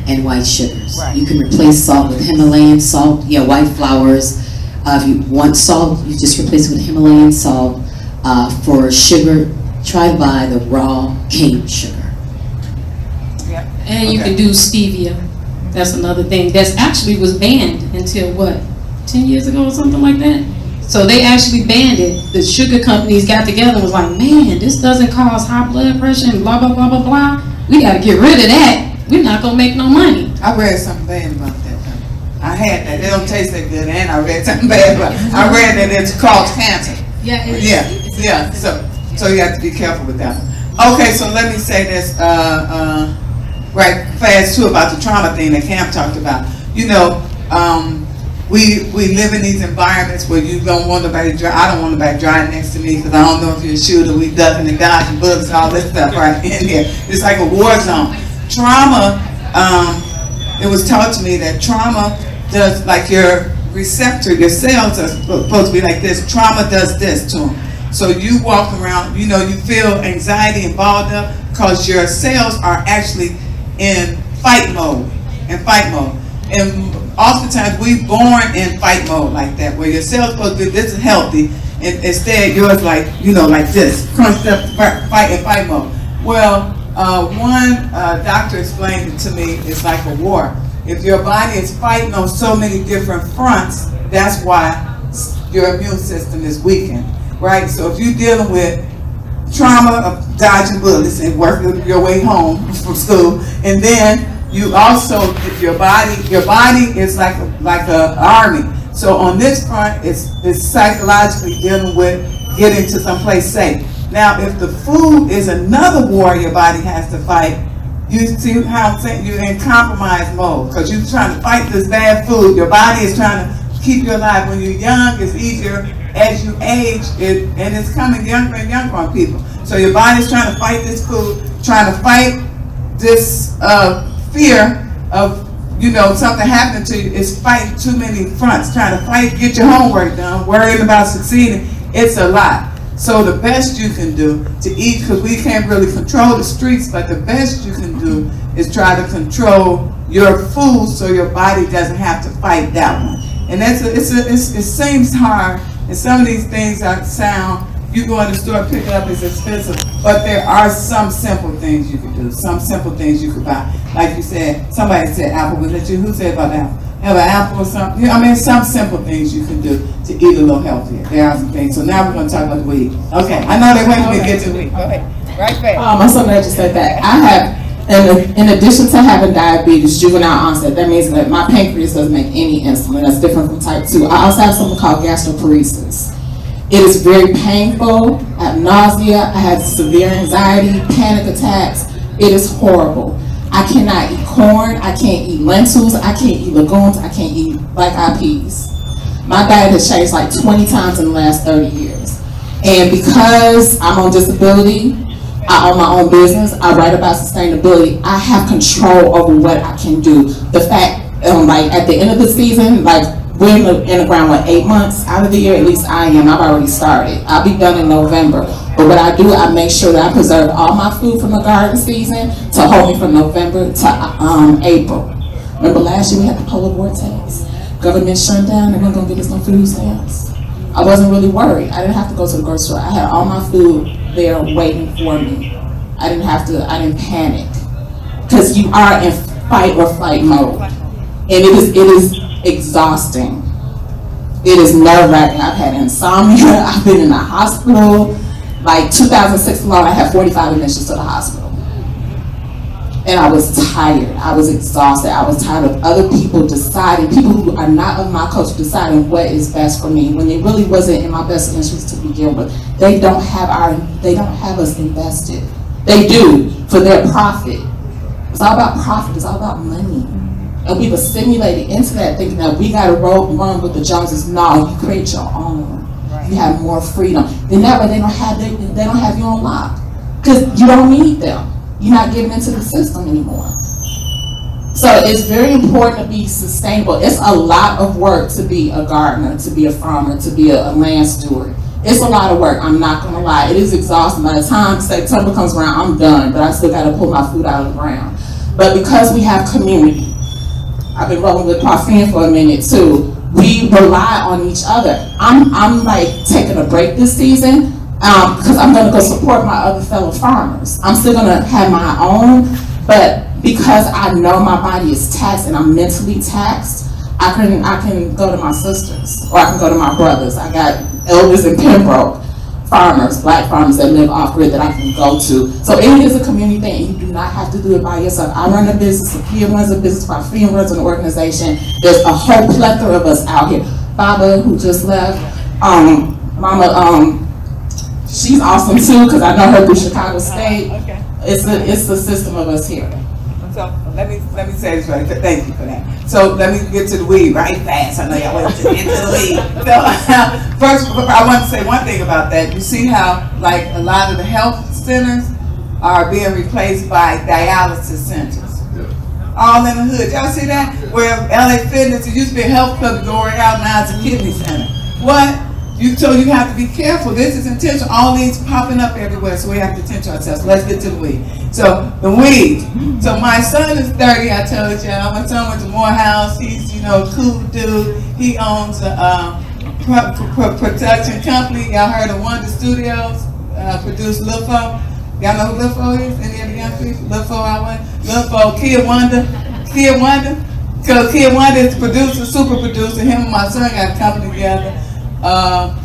and white sugars. Right. You can replace salt with Himalayan salt, yeah, white flours. Uh, if you want salt, you just replace it with Himalayan salt. Uh, for sugar, try to buy the raw cane sugar. And you can do stevia. That's another thing. That's actually was banned until what, 10 years ago or something like that? So they actually banned it. The sugar companies got together and was like, man, this doesn't cause high blood pressure and blah, blah, blah, blah, blah. We got to get rid of that. We're not going to make no money. I read something bad about that. I had that. It don't taste that good, and I read something bad about. it. I read that it's called cancer. Yeah, it is. Yeah, It's yeah. So, so you have to be careful with that. Okay, so let me say this. Uh, uh, right fast too about the trauma thing that Cam talked about. You know, um, we we live in these environments where you don't want nobody dry. I don't want nobody driving next to me because I don't know if you're a shooter. We ducking and dodging and all this stuff right in here. It's like a war zone. Trauma. Um, it was taught to me that trauma does like your receptor, your cells are supposed to be like this. Trauma does this to them. So you walk around, you know, you feel anxiety and balled up because your cells are actually in fight mode, in fight mode. And oftentimes we're born in fight mode like that, where your cells supposed to this is healthy, And instead, yours like, you know, like this, crunched up, fight and fight mode. Well, uh, one uh, doctor explained it to me, it's like a war. If your body is fighting on so many different fronts, that's why your immune system is weakened, right? So if you're dealing with trauma of dodging bullets and working your way home from school, and then you also your body your body is like a, like a army. So on this front, it's it's psychologically dealing with getting to someplace safe. Now, if the food is another war your body has to fight, you see how you're in compromise mode because you're trying to fight this bad food. Your body is trying to keep you alive. When you're young, it's easier. As you age, it, and it's coming younger and younger on people. So your body's trying to fight this food, trying to fight this uh, fear of you know something happening to you. It's fighting too many fronts, trying to fight, get your homework done, worrying about succeeding. It's a lot. So the best you can do to eat, because we can't really control the streets, but the best you can do is try to control your food so your body doesn't have to fight that one. And that's a, it's a, it's, it seems hard, and some of these things are sound. You go in the store, pick it up, it's expensive, but there are some simple things you can do. Some simple things you could buy. Like you said, somebody said apple. Was it you? Who said about apple? Have an apple or something. I mean, some simple things you can do to eat a little healthier. There are some things. So now we're going to talk about the weed. Okay, I know they waiting for me to get to weed. Ahead. Right back. Um, I'm so glad you said that. I have, in, in addition to having diabetes, juvenile onset, that means that my pancreas doesn't make any insulin. That's different from type 2. I also have something called gastroparesis. It is very painful. I have nausea. I have severe anxiety, panic attacks. It is horrible. I cannot eat corn. I can't eat lentils. I can't eat legumes. I can't eat black eyed peas. My diet has changed like 20 times in the last 30 years. And because I'm on disability, I own my own business, I write about sustainability, I have control over what I can do. The fact, um, like at the end of the season, like we're in the, in the ground, what, eight months out of the year? At least I am. I've already started. I'll be done in November. But what I do, I make sure that I preserve all my food from the garden season to hold me from November to um, April. Remember last year we had the polar vortex? Government shut down and we're to give us no food stamps. I wasn't really worried. I didn't have to go to the grocery store. I had all my food there waiting for me. I didn't have to, I didn't panic. Because you are in fight or flight mode. And it is, it is exhausting. It is nerve wracking. I've had insomnia. I've been in the hospital. Like 2006 alone, I had 45 admissions to the hospital. And I was tired. I was exhausted. I was tired of other people deciding, people who are not of my culture, deciding what is best for me when it really wasn't in my best interest to begin with. They don't have our, they don't have us invested. They do for their profit. It's all about profit. It's all about money. And we were stimulated into that thinking that we got to run with the Joneses. No, you create your own. You have more freedom. Then that way they don't have they, they don't have you on lock because you don't need them. You're not getting into the system anymore. So it's very important to be sustainable. It's a lot of work to be a gardener, to be a farmer, to be a, a land steward. It's a lot of work. I'm not gonna lie. It is exhausting. By the time September comes around, I'm done. But I still got to pull my food out of the ground. But because we have community, I've been rolling with Parfum for a minute too. We rely on each other. I'm, I'm like taking a break this season because um, I'm going to go support my other fellow farmers. I'm still going to have my own, but because I know my body is taxed and I'm mentally taxed, I can I can go to my sisters or I can go to my brothers. I got elders in Pembroke, farmers, black farmers that live off grid that I can go to. So it is a community thing. You do not have to do it by yourself. I run a business, Sophia runs a business, Parfum runs an organization. There's a whole plethora of us out here. Baba, who just left, um, Mama, um, she's awesome too because I know her through Chicago uh-huh. State. Okay. It's a it's the system of us here. So let me let me say this right. Thank you for that. So let me get to the weed right fast. I know y'all want to get to the weed. So first, I want to say one thing about that. You see how like a lot of the health centers are being replaced by dialysis centers. All in the hood. Y'all see that? Where LA Fitness, it used to be a health club going out, now it's a kidney center. What? You so you have to be careful. This is intentional. All these popping up everywhere, so we have to attend to ourselves. Let's get to the weed. So the weed. So my son is 30. I told you. My son went to Morehouse. He's you know cool dude. He owns a um, pro- pro- production company. Y'all heard of Wonder Studios? Uh, produced Lil Y'all know who Lil is? Any of the young people? Lil Fo, I went. Lil Fo, Kid Wonder. Kid Wonder. Cause Kid Wonder is producer, super producer. Him and my son got a company together. Uh,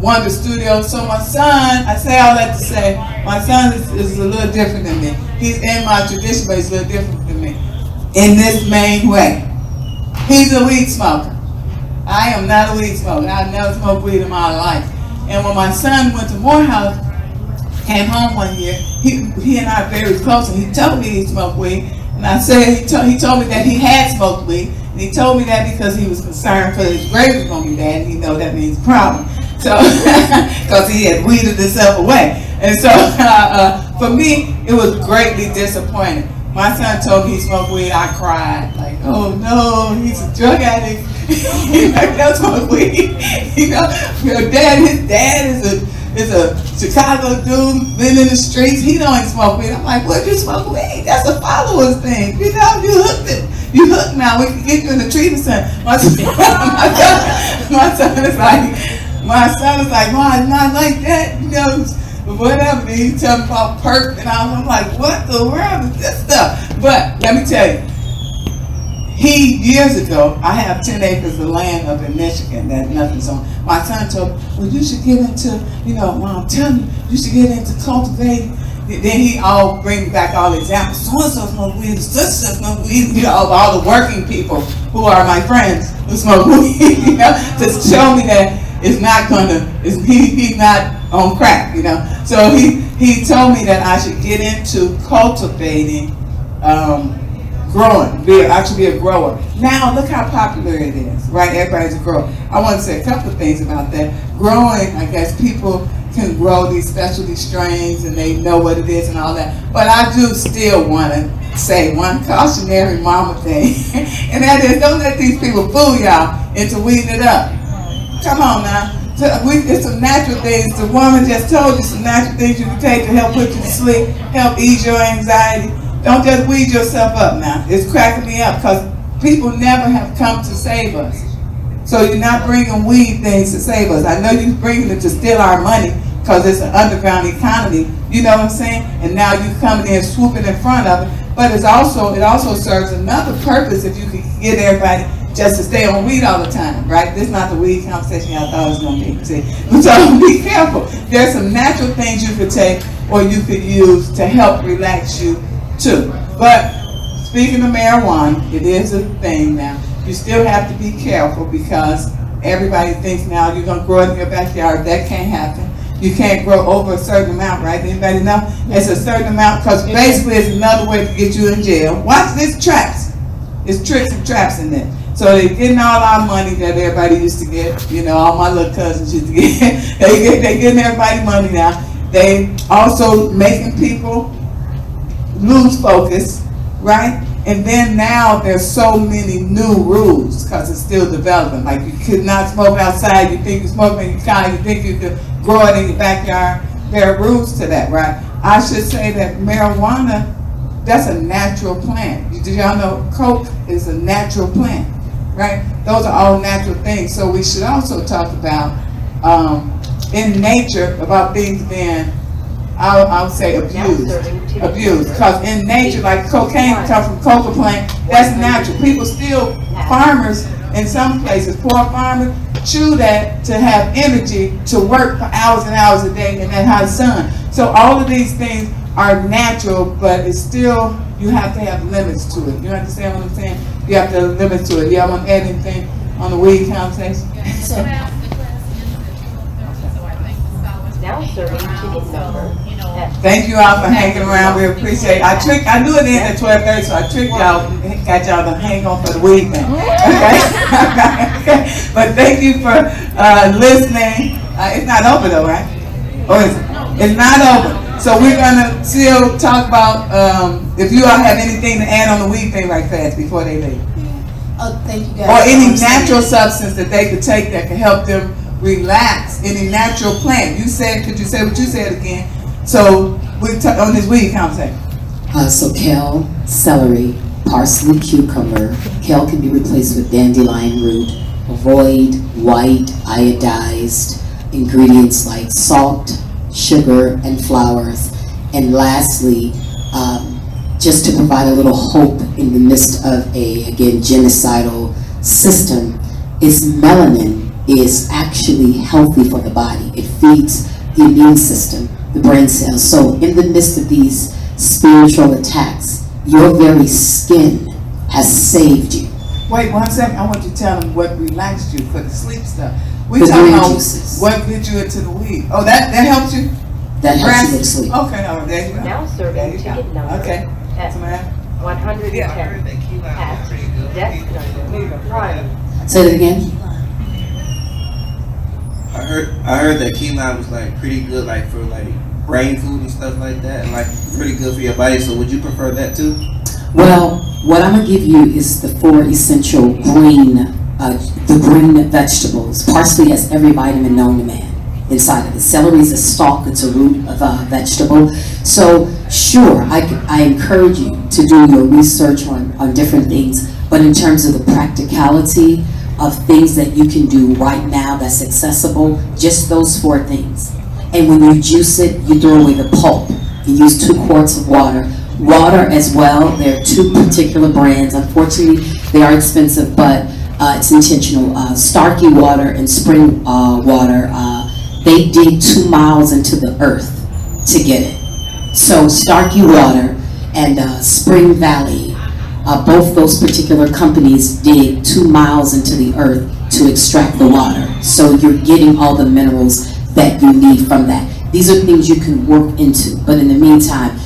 Wonder Studios. So my son, I say all that to say, my son is, is a little different than me. He's in my tradition, but he's a little different than me. In this main way. He's a weed smoker. I am not a weed smoker. I've never smoked weed in my life. And when my son went to Morehouse, came home one year, he, he and I are very close, and he told me he smoked weed. And I said, he, told he told me that he had smoked weed. And he told me that because he was concerned for his grades was going to be bad, and he know that means problem. So, because he had weeded himself away. And so, uh, uh, for me, it was greatly disappointing. My son told me he smoked weed. I cried like, oh no, he's a drug addict. he don't smoke weed. you know, your dad, his dad is a is a Chicago dude, been in the streets. He don't smoke weed. I'm like, what you smoke weed? That's a followers thing. You know, you hooked it. You hooked now. We can get you in the treatment center. My son, my son, my son is like, my son is like, it's not like that. You know, whatever. Then he tell me about perk, and I'm like, what the world is this stuff? But let me tell you, he years ago, I have ten acres of land up in Michigan that nothing's on. My son told me, well, you should get into, you know, mom, tell me, you should get into cultivating. Then he all bring back all examples. So and so smoke weed, such and smoke weed. You know, of all the working people who are my friends who smoke weed. You know, to show me that it's not gonna, it's, he, he's not on crack, you know. So he, he told me that I should get into cultivating, um, growing, be actually be a grower. Now look how popular it is, right? Everybody's a grower. I want to say a couple of things about that. Growing, I guess people can grow these specialty strains and they know what it is and all that. But I do still want to say one cautionary mama thing, and that is don't let these people fool y'all into weeding it up. Come on now. We, It's some natural things. The woman just told you some natural things you can take to help put you to sleep, help ease your anxiety. Don't just weed yourself up now. It's cracking me up because people never have come to save us. So you're not bringing weed things to save us. I know you're bringing it to steal our money because it's an underground economy. You know what I'm saying? And now you're coming in swooping in front of it. But it's also it also serves another purpose if you could get everybody just to stay on weed all the time, right? This is not the weed conversation I thought it was going to be. See? So be careful. There's some natural things you could take or you could use to help relax you too. But speaking of marijuana, it is a thing now. You still have to be careful because everybody thinks now you're gonna grow in your backyard. That can't happen. You can't grow over a certain amount, right? Anybody know? It's a certain amount because basically it's another way to get you in jail. Watch this traps. It's tricks and traps in there. So they're getting all our money that everybody used to get. You know, all my little cousins used to get. they get they getting everybody money now. They also making people lose focus, right? And then now there's so many new rules because it's still developing. Like you could not smoke outside. You think you smoke in your car. You think you could grow it in your backyard. There are rules to that, right? I should say that marijuana, that's a natural plant. Did y'all know coke is a natural plant, right? Those are all natural things. So we should also talk about um, in nature about things being I'll, I'll say abused, abused. Because in nature, like cocaine comes from coca plant, that's natural. People still, farmers in some places, poor farmers, chew that to have energy to work for hours and hours a day in that hot sun. So all of these things are natural, but it's still, you have to have limits to it. You understand what I'm saying? You have to have limits to it. Y'all want to add anything on the weed conversation? So, Now serving ticket number Thank you all for hanging around. We appreciate it. I tricked, I knew it ended at twelve thirty, so I tricked y'all, got y'all to hang on for the weed thing. Okay? Okay. But thank you for, uh, listening. Uh, it's not over though, right? Or is it? It's not over. So we're gonna still talk about, um, if you all have anything to add on the weed thing right fast before they leave. oh, thank you guys. Or any natural substance that they could take that could help them relax, any natural plant. You said, could you say what you said again? So we t- on this weed conversation. Uh, so kale, celery, parsley, cucumber. Kale can be replaced with dandelion root. avoid white iodized ingredients like salt, sugar, and flours. And lastly, um, just to provide a little hope in the midst of a, again, genocidal system, is melanin is actually healthy for the body. It feeds the immune system, the brain cells. So in the midst of these spiritual attacks, your very skin has saved you. Wait one second. I want you to tell them what relaxed you for the sleep stuff. We The talking about juices. what get you into the weed. Oh, that that helps you. That helps Rest? you go to sleep. Okay, oh, there you go. Now serving There you go. ticket number Okay. at Samantha? 110 at desk number one. Say that again. I heard I heard that lime was like pretty good like for like brain food and stuff like that and like pretty good for your body. So would you prefer that too? Well, what I'm gonna give you is the four essential green, uh, the green vegetables. Parsley has every vitamin known to man inside of it. Celery is a stalk; it's a root of a vegetable. So, sure, I, I encourage you to do your research on, on different things. But in terms of the practicality of things that you can do right now that's accessible, just those four things. And when you juice it, you throw away the pulp. You use two quarts of water. Water as well, there are two particular brands. Unfortunately, they are expensive, but uh, it's intentional. Uh, Starkey Water and Spring uh, Water, uh, they dig two miles into the earth to get it. So Starkey Water and uh, Spring Valley, uh, both those particular companies dig two miles into the earth to extract the water. So you're getting all the minerals that you need from that. These are things you can work into. But in the meantime,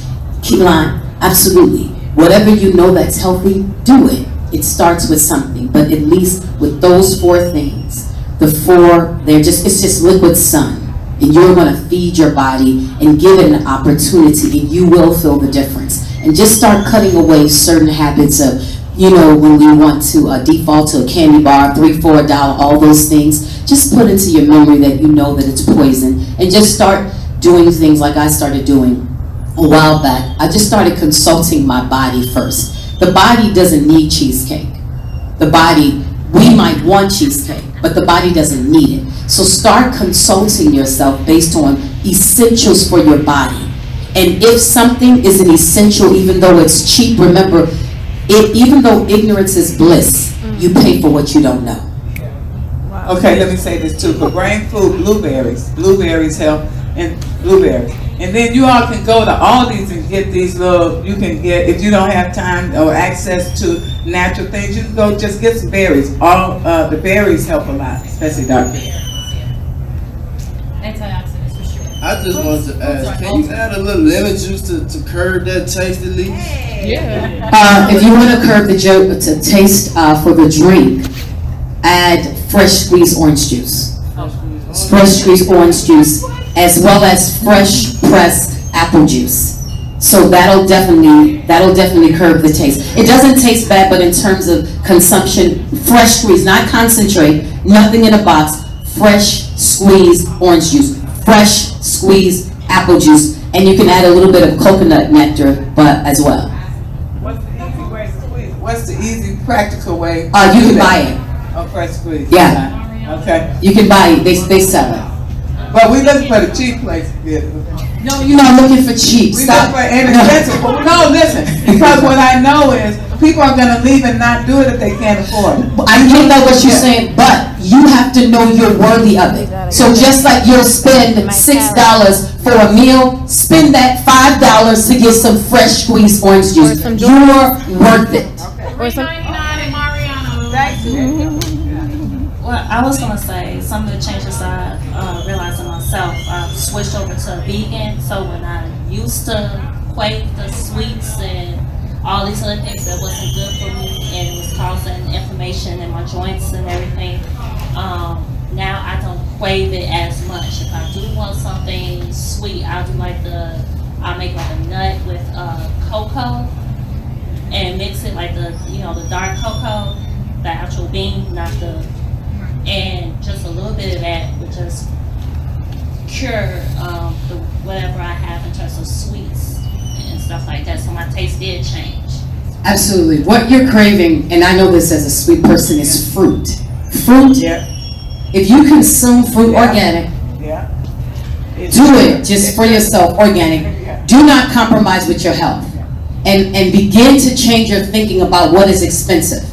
keep line, absolutely. Whatever you know that's healthy, do it. It starts with something. But at least with those four things, the four, they're just, it's just liquid sun. And you're going to feed your body and give it an opportunity, and you will feel the difference. And just start cutting away certain habits of, you know, when we want to uh, default to a candy bar, three, four dollar, all those things. Just put into your memory that you know that it's poison, and just start doing things like I started doing a while back. I just started consulting my body first. The body doesn't need cheesecake. The body, we might want cheesecake, but the body doesn't need it. So start consulting yourself based on essentials for your body. And if something is an essential, even though it's cheap, remember, it, even though ignorance is bliss, you pay for what you don't know. Okay, let me say this too. For brain food, blueberries. Blueberries help and blueberries. And then you all can go to Aldi's and get these little, you can get, if you don't have time or access to natural things, you can go just get some berries. All, uh, the berries help a lot, especially dark berries. Antioxidants for sure. I just wanted to ask, can you add a little lemon juice to, to curb that taste at least? Yeah. Uh, if you want to curb the joke to taste uh, for the drink, add fresh squeezed orange juice. Fresh squeezed orange juice, as well as fresh pressed apple juice. So that'll definitely that'll definitely curb the taste. It doesn't taste bad, but in terms of consumption, fresh squeeze, not concentrate, nothing in a box. Fresh squeezed orange juice, fresh squeezed apple juice, and you can add a little bit of coconut nectar, but as well. What's the easy way to squeeze? What's the easy, practical way? Uh, you can buy it. Oh, fresh squeeze. Yeah. Okay. You can buy it. They, they sell it. But we looking for the cheap place to get it. No, you're not looking for cheap. We Stop. look for inexpensive. But no, listen, because what I know is people are gonna leave and not do it if they can't afford it. I get that what you're Yeah. saying, but you have to know you're worthy of it. So just like you'll spend six dollars for a meal, spend that five dollars to get some fresh squeezed orange juice. You're worth it. Or some, Well, I was gonna say some of the changes I uh, realized in myself. I switched over to vegan, so when I used to crave the sweets and all these other things that wasn't good for me and was causing inflammation in my joints and everything, um, now I don't crave it as much. If I do want something sweet, I'll do like the I'll make like a nut with uh, cocoa and mix it like the you know the dark cocoa, the actual bean, not the and just a little bit of that would just cure um, the whatever I have in terms of sweets and stuff like that. So my taste did change. Absolutely. What you're craving, and I know this as a sweet person, is fruit. fruit. Yeah. If you consume fruit organic, Yeah. do it just for yourself, organic. Do not compromise with your health. And, and begin to change your thinking about what is expensive.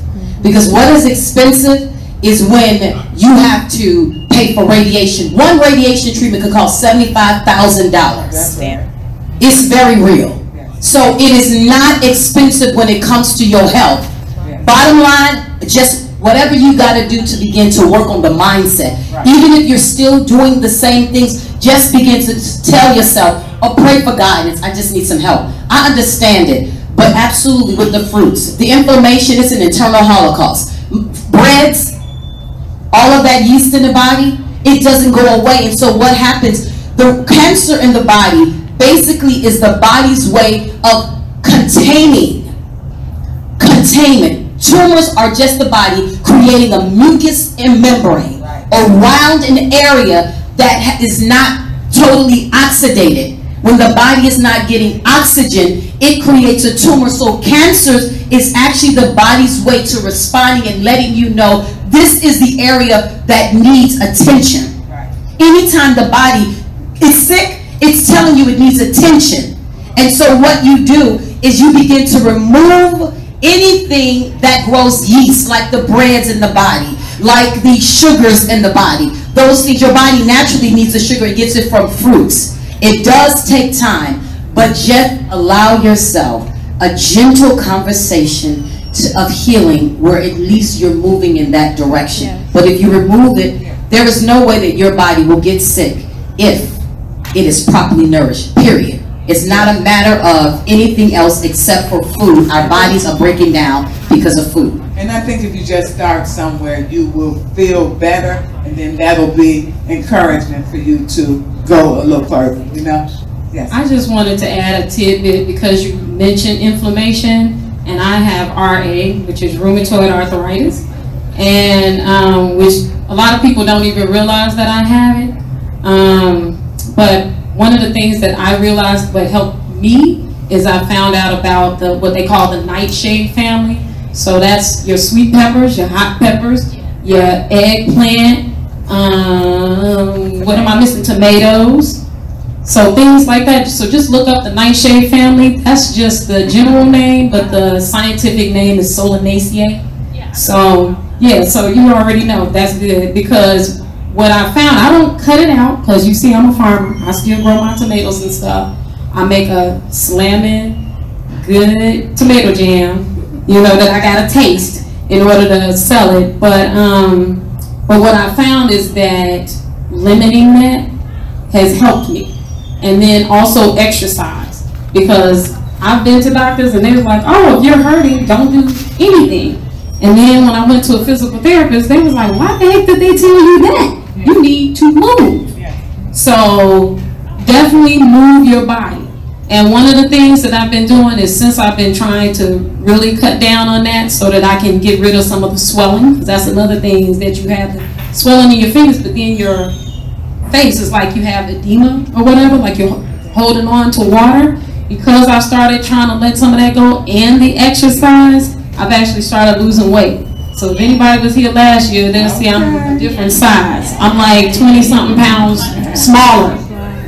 Because what is expensive is when you have to pay for radiation. One radiation treatment could cost seventy-five thousand dollars. It's very real. So it is not expensive when it comes to your health. Bottom line, just whatever you gotta do to begin to work on the mindset. Even if you're still doing the same things, just begin to tell yourself, or pray for guidance, I just need some help. I understand it, but absolutely with the fruits. The inflammation is an internal holocaust. Breads, all of that yeast in the body, it doesn't go away. And so what happens? The cancer in the body basically is the body's way of containing containment. Tumors are just the body creating a mucus and membrane around an area that is not totally oxidated. When the body is not getting oxygen, it creates a tumor. So cancers is actually the body's way to responding and letting you know this is the area that needs attention. Anytime the body is sick, it's telling you it needs attention. And so what you do is you begin to remove anything that grows yeast, like the breads in the body, like the sugars in the body. Those things, your body naturally needs the sugar, it gets it from fruits. It does take time, but just allow yourself a gentle conversation of healing where at least you're moving in that direction. But if you remove it, there is no way that your body will get sick if it is properly nourished, period. It's not a matter of anything else except for food. Our bodies are breaking down because of food. And I think if you just start somewhere, you will feel better, and then that'll be encouragement for you to go a little further, you know? Yes. I just wanted to add a tidbit because you mentioned inflammation, and I have RA, which is rheumatoid arthritis, and um, which a lot of people don't even realize that I have it. Um, but one of the things that I realized what helped me is I found out about the what they call the nightshade family. So that's your sweet peppers, your hot peppers, your eggplant. Um, what am I missing? Tomatoes. So things like that. So just look up the nightshade family. That's just the general name, but the scientific name is Solanaceae. Yeah. So yeah, so you already know that's good because what I found, I don't cut it out because you see I'm a farmer. I still grow my tomatoes and stuff. I make a slamming good tomato jam, you know, that I gotta taste in order to sell it. But um, but what I found is that limiting that has helped me. And then also exercise because I've been to doctors and they was like, oh, if you're hurting, don't do anything. And then when I went to a physical therapist, they was like, why the heck did they tell you that? You need to move. So definitely move your body. And one of the things that I've been doing is since I've been trying to really cut down on that so that I can get rid of some of the swelling, because that's another thing is that you have the swelling in your fingers, but then your face is like you have edema or whatever, like you're holding on to water. Because I started trying to let some of that go and the exercise, I've actually started losing weight. So if anybody was here last year, they'll see I'm a different size. I'm like 20 something pounds smaller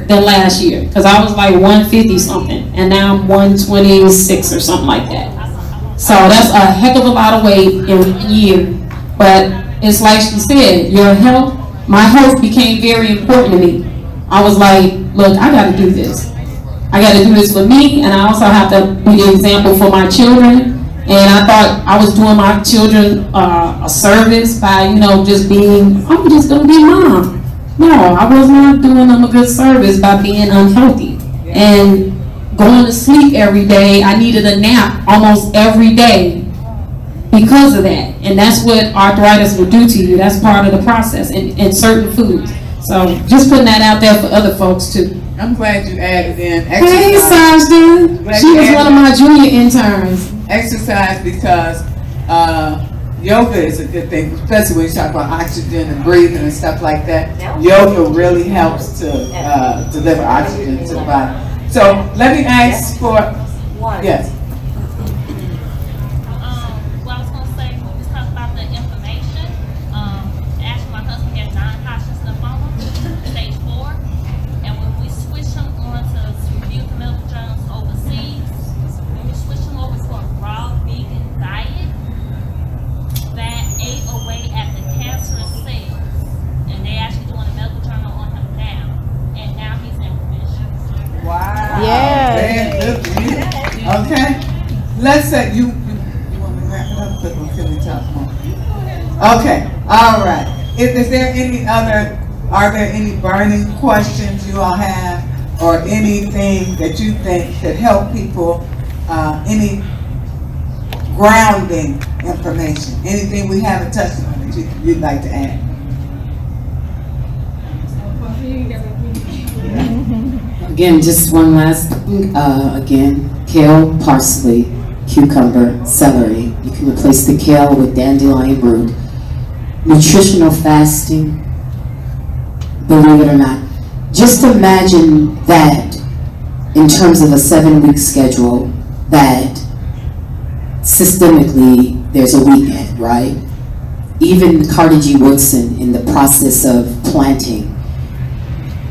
than last year because I was like 150 something and now I'm 126 or something like that. So that's a heck of a lot of weight in a year. But it's like she said, your health, my health became very important to me. I was like, look, I got to do this. I got to do this for me, and I also have to be the example for my children. And I thought I was doing my children uh, a service by, you know, just being, I'm just going to be mom. No, I was not doing them a good service by being unhealthy and going to sleep every day. I needed a nap almost every day because of that. And that's what arthritis will do to you. That's part of the process in, in certain foods. So just putting that out there for other folks too. I'm glad you added in Hey, exercise. Sajda. She you was one of my junior interns. Exercise because uh, yoga is a good thing, especially when you talk about oxygen and breathing and stuff like that. Yoga really helps to uh, deliver oxygen to the body. So let me ask for, yes. Let's say you, you, you want me to wrap it up? Top on. Okay, all right. Is, is there any other, are there any burning questions you all have? Or anything that you think could help people, uh, any grounding information? Anything we haven't touched on that you, you'd like to add? Again, just one last, uh, again, kale, parsley, cucumber, celery. You can replace the kale with dandelion root. Nutritional fasting, believe it or not. Just imagine that in terms of a seven-week schedule, that systemically, there's a weekend, right? Even Carter G. Woodson, in the process of planting,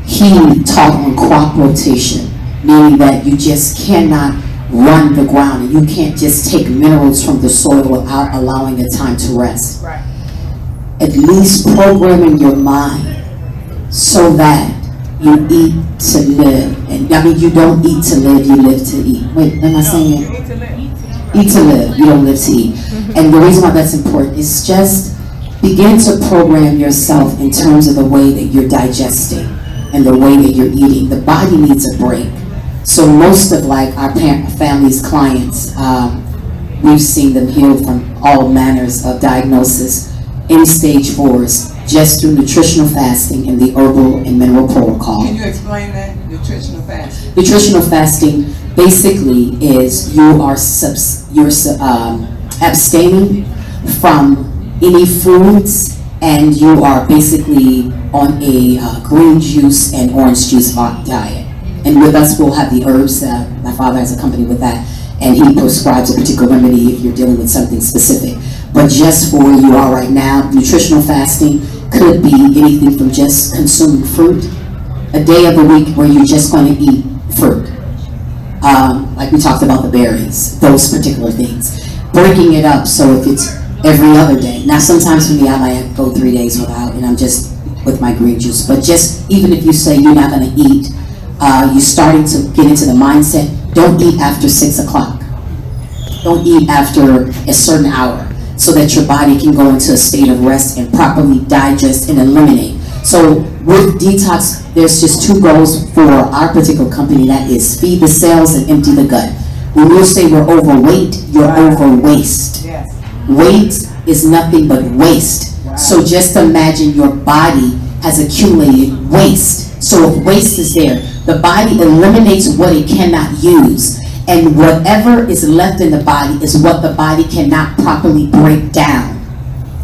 he taught on crop rotation, meaning that you just cannot run the ground and you can't just take minerals from the soil without allowing it time to rest. Right. At least programming your mind so that you eat to live. And I mean, you don't eat to live, you live to eat. Wait, am I saying it? Eat to live. eat to live, you don't live to eat. And the reason why that's important is just begin to program yourself in terms of the way that you're digesting and the way that you're eating. The body needs a break. So most of like our families, clients, um, we've seen them heal from all manners of diagnosis, any stage fours, just through nutritional fasting and the herbal and mineral protocol. Can you explain that, nutritional fasting? Nutritional fasting basically is you are subs, you're um, abstaining from any foods and you are basically on a uh, green juice and orange juice diet. And with us, we'll have the herbs. Uh, my father has a company with that, and he prescribes a particular remedy if you're dealing with something specific. But just for you all right now, nutritional fasting could be anything from just consuming fruit, a day of the week where you're just going to eat fruit. Um, like we talked about the berries, those particular things. Breaking it up so if it's every other day. Now, sometimes for me, I might go three days without, and I'm just with my green juice. But just even if you say you're not going to eat, uh, you're starting to get into the mindset. Don't eat after six o'clock. Don't eat after a certain hour, so that your body can go into a state of rest and properly digest and eliminate. So with detox, there's just two goals for our particular company. That is feed the cells and empty the gut. When you say we're overweight, you're over waste. Yes. Weight is nothing but waste. So just imagine your body has accumulated waste. So if waste is there, the body eliminates what it cannot use. And whatever is left in the body is what the body cannot properly break down.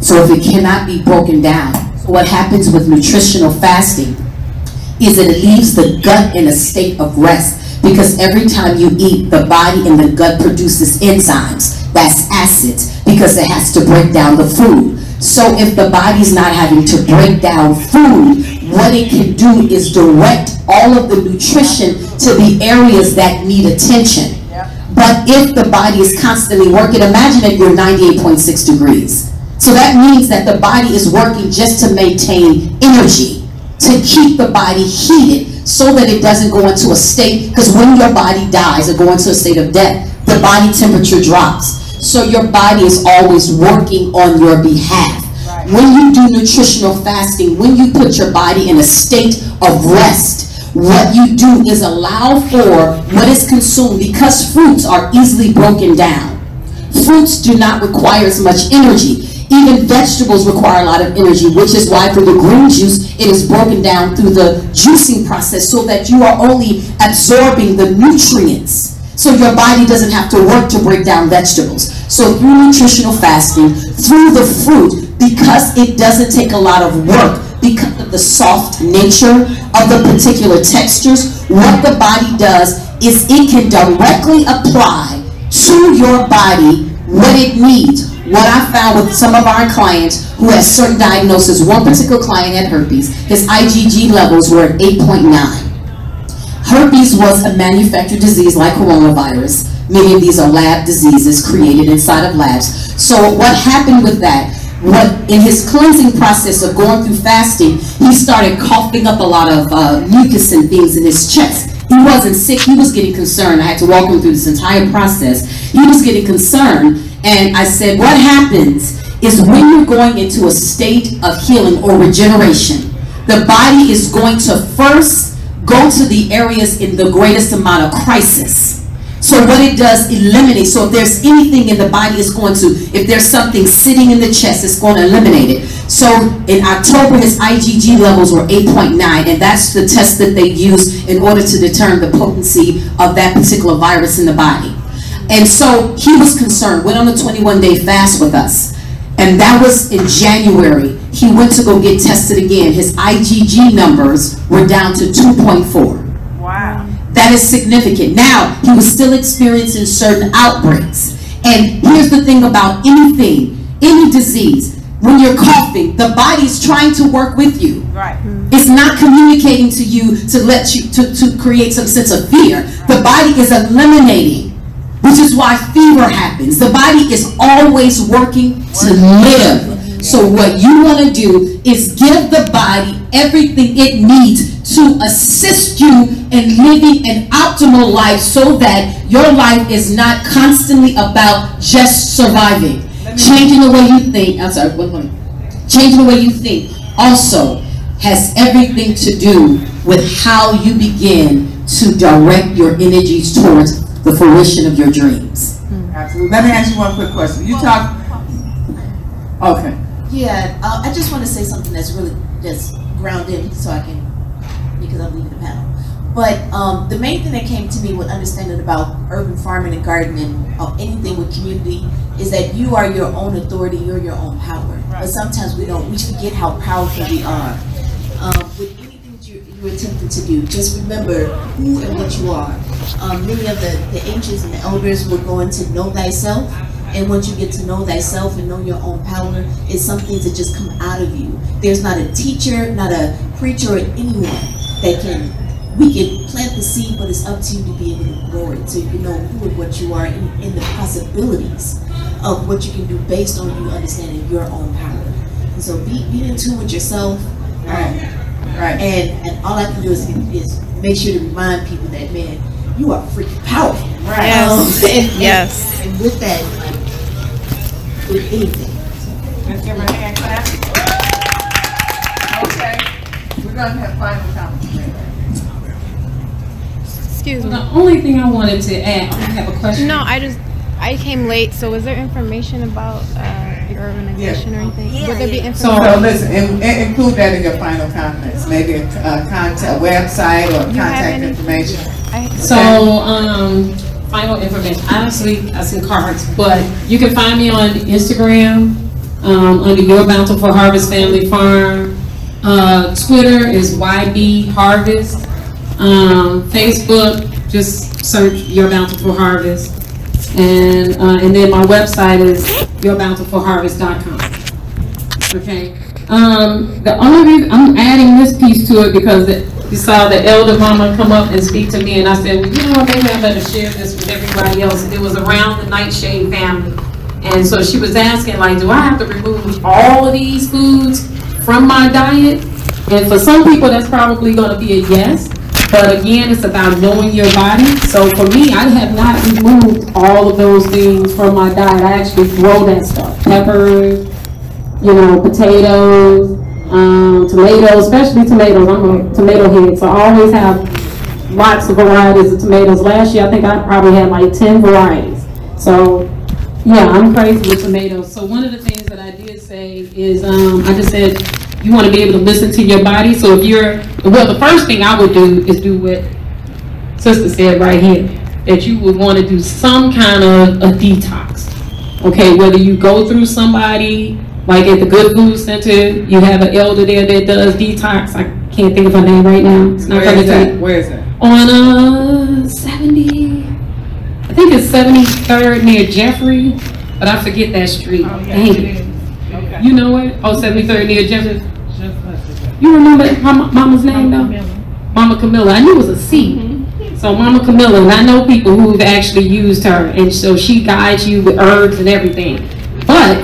So if it cannot be broken down, what happens with nutritional fasting is it leaves the gut in a state of rest because every time you eat, the body and the gut produces enzymes. That's acids because it has to break down the food. So if the body's not having to break down food, what it can do is direct all of the nutrition to the areas that need attention. But if the body is constantly working, imagine that you're 98.6 degrees. So that means that the body is working just to maintain energy, to keep the body heated so that it doesn't go into a state, because when your body dies or go into a state of death, the body temperature drops. So your body is always working on your behalf. When you do nutritional fasting, when you put your body in a state of rest, what you do is allow for what is consumed because fruits are easily broken down. Fruits do not require as much energy. Even vegetables require a lot of energy, which is why for the green juice, it is broken down through the juicing process so that you are only absorbing the nutrients. So your body doesn't have to work to break down vegetables. So through nutritional fasting, through the fruit, because it doesn't take a lot of work, because of the soft nature of the particular textures, what the body does is it can directly apply to your body what it needs. What I found with some of our clients who had certain diagnoses, one particular client had herpes, his IgG levels were at 8.9. Herpes was a manufactured disease like coronavirus. Many of these are lab diseases created inside of labs. So what happened with that? What in his cleansing process of going through fasting, he started coughing up a lot of uh, mucus and things in his chest. He wasn't sick, he was getting concerned. I had to walk him through this entire process. He was getting concerned, and I said, What happens is when you're going into a state of healing or regeneration, the body is going to first go to the areas in the greatest amount of crisis. So what it does, eliminate. So if there's anything in the body, it's going to, if there's something sitting in the chest, it's going to eliminate it. So in October, his IgG levels were 8.9, and that's the test that they use in order to determine the potency of that particular virus in the body. And so he was concerned, went on a 21 day fast with us. And that was in January. He went to go get tested again. His IgG numbers were down to 2.4. Wow. That is significant. Now, he was still experiencing certain outbreaks. And here's the thing about anything, any disease, when you're coughing, the body's trying to work with you. Right. Mm-hmm. It's not communicating to you to let you to, to create some sense of fear. The body is eliminating, which is why fever happens. The body is always working to live. So what you want to do is give the body everything it needs to assist you in living an optimal life so that your life is not constantly about just surviving. Changing the way you think, I'm sorry, one moment. Changing the way you think also has everything to do with how you begin to direct your energies towards the fruition of your dreams. Absolutely. Let me ask you one quick question. You talk, okay. Yeah, uh, I just want to say something that's really just grounded so I can, because I'm leaving the panel. But um, the main thing that came to me with understanding about urban farming and gardening, or anything with community, is that you are your own authority, you're your own power. But sometimes we don't, we forget how powerful we are. Um, with anything that you're, you're attempting to do, just remember who and what you are. Um, many of the, the ancients and the elders were going to know thyself. And once you get to know thyself and know your own power, it's some things that just come out of you. There's not a teacher, not a preacher, or anyone that can we can plant the seed, but it's up to you to be able to grow it so you can know who and what you are and, and the possibilities of what you can do based on you understanding your own power. And so be, be in tune with yourself. Um, Right. And and all I can do is, is make sure to remind people that man, you are freaking powerful. Right. Yes. and, Yes. And, and with that, with anything. Let's give her a hand clap. Okay, we're gonna have final comments. Excuse me. The only thing I wanted to add, I have a question. No, I just I came late. So was there information about uh, your organization or anything? Would there be information? So listen, in- in- include that in your final comments, maybe a uh, contact, website or You contact information. I, So, um, final information. Honestly, I some cards, but you can find me on Instagram um, under Your Bountiful Harvest Family Farm. Uh, Twitter is YB Harvest. Um, Facebook, just search Your Bountiful Harvest. And, uh, and then my website is yourbountifulharvest.com. Okay. Um, the only reason, I'm adding this piece to it because you saw the elder mama come up and speak to me and I said, well, you know what, maybe I better share this with everybody else. It was around the Nightshade family. And so she was asking like, do I have to remove all of these foods from my diet? And for some people, that's probably gonna be a yes. But again, it's about knowing your body. So for me, I have not removed all of those things from my diet. I actually grow that stuff. Peppers, you know, potatoes, um, tomatoes, especially tomatoes. I'm a tomato head, so I always have lots of varieties of tomatoes. Last year, I think I probably had like ten varieties. So, yeah, I'm crazy with tomatoes. So one of the things that I did say is, um, I just said, you want to be able to listen to your body. So if you're, well, the first thing I would do is do what sister said right here, that you would want to do some kind of a detox. Okay, whether you go through somebody, like at the Good Food Center, you have an elder there that does detox. I can't think of her name right now. It's not Where coming is to that? me. Where is that? On uh seventy, I think it's seventy third near Jeffery, but I forget that street. Oh, Dang it. You know what? Oh, 73rd near Jeffery. You remember my mama's name though? Mama Camilla. I knew it was a C. So Mama Camilla, and I know people who've actually used her, and so she guides you with herbs and everything. But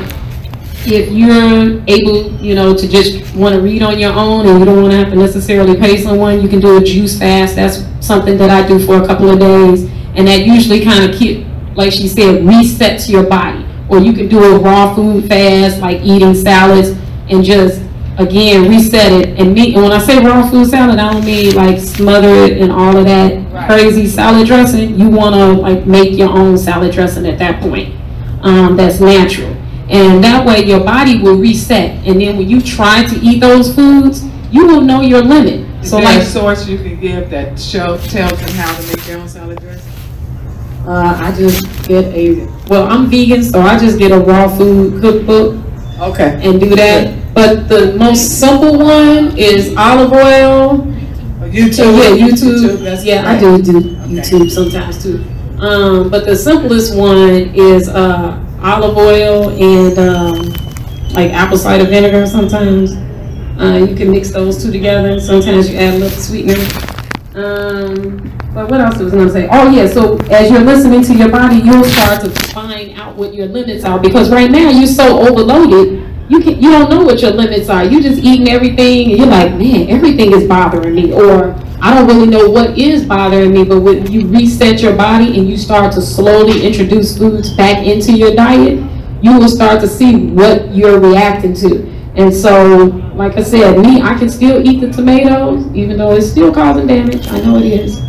if you're able, you know, to just want to read on your own and you don't want to have to necessarily pay someone, you can do a juice fast. That's something that I do for a couple of days. And that usually kind of keep, like she said, resets your body. Or you can do a raw food fast, like eating salads, and just again reset it. And me, and when I say raw food salad, I don't mean like smother it and all of that crazy salad dressing. You want to like make your own salad dressing at that point. Um, that's natural. And that way your body will reset. And then when you try to eat those foods, you will know your limit. Is So there a like, source you can give that show, tells them how to make their own salad dressing? uh, I just get a, well, I'm vegan, so I just get a raw food cookbook. Okay. And do that. But the most simple one is olive oil. YouTube? Yeah, YouTube. YouTube, yeah, I great. do do YouTube sometimes too. Um, but the simplest one is uh, olive oil and um, like apple cider vinegar sometimes. Uh, you can mix those two together. Sometimes you add a little sweetener. Um, but what else was I gonna say? Oh yeah, so as you're listening to your body, you'll start to find out what your limits are because right now you're so overloaded. You can you don't know what your limits are. You just eating everything and you're like, man, everything is bothering me, or I don't really know what is bothering me. But when you reset your body and you start to slowly introduce foods back into your diet, you will start to see what you're reacting to. And so, like I said, me, I can still eat the tomatoes, even though it's still causing damage. I know it is.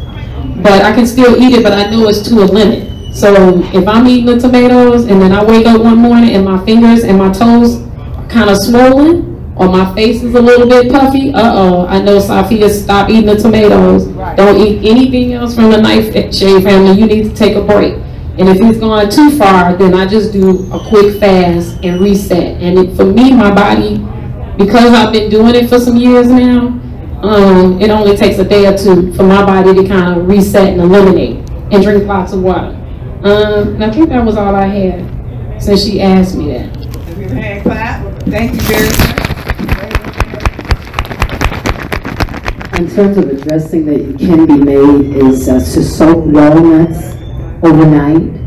But I can still eat it, but I know it's to a limit. So if I'm eating the tomatoes and then I wake up one morning and my fingers and my toes kind of swollen or my face is a little bit puffy, uh-oh, I know Sophia, stop eating the tomatoes. Don't eat anything else from the knife nightshade family. You need to take a break. And if it's gone too far, then I just do a quick fast and reset. And it, for me, my body, because I've been doing it for some years now, um, it only takes a day or two for my body to kind of reset and eliminate and drink lots of water. Um, and I think that was all I had since she asked me that. Thank you very much. In terms of a dressing that can be made is uh, to soak walnuts overnight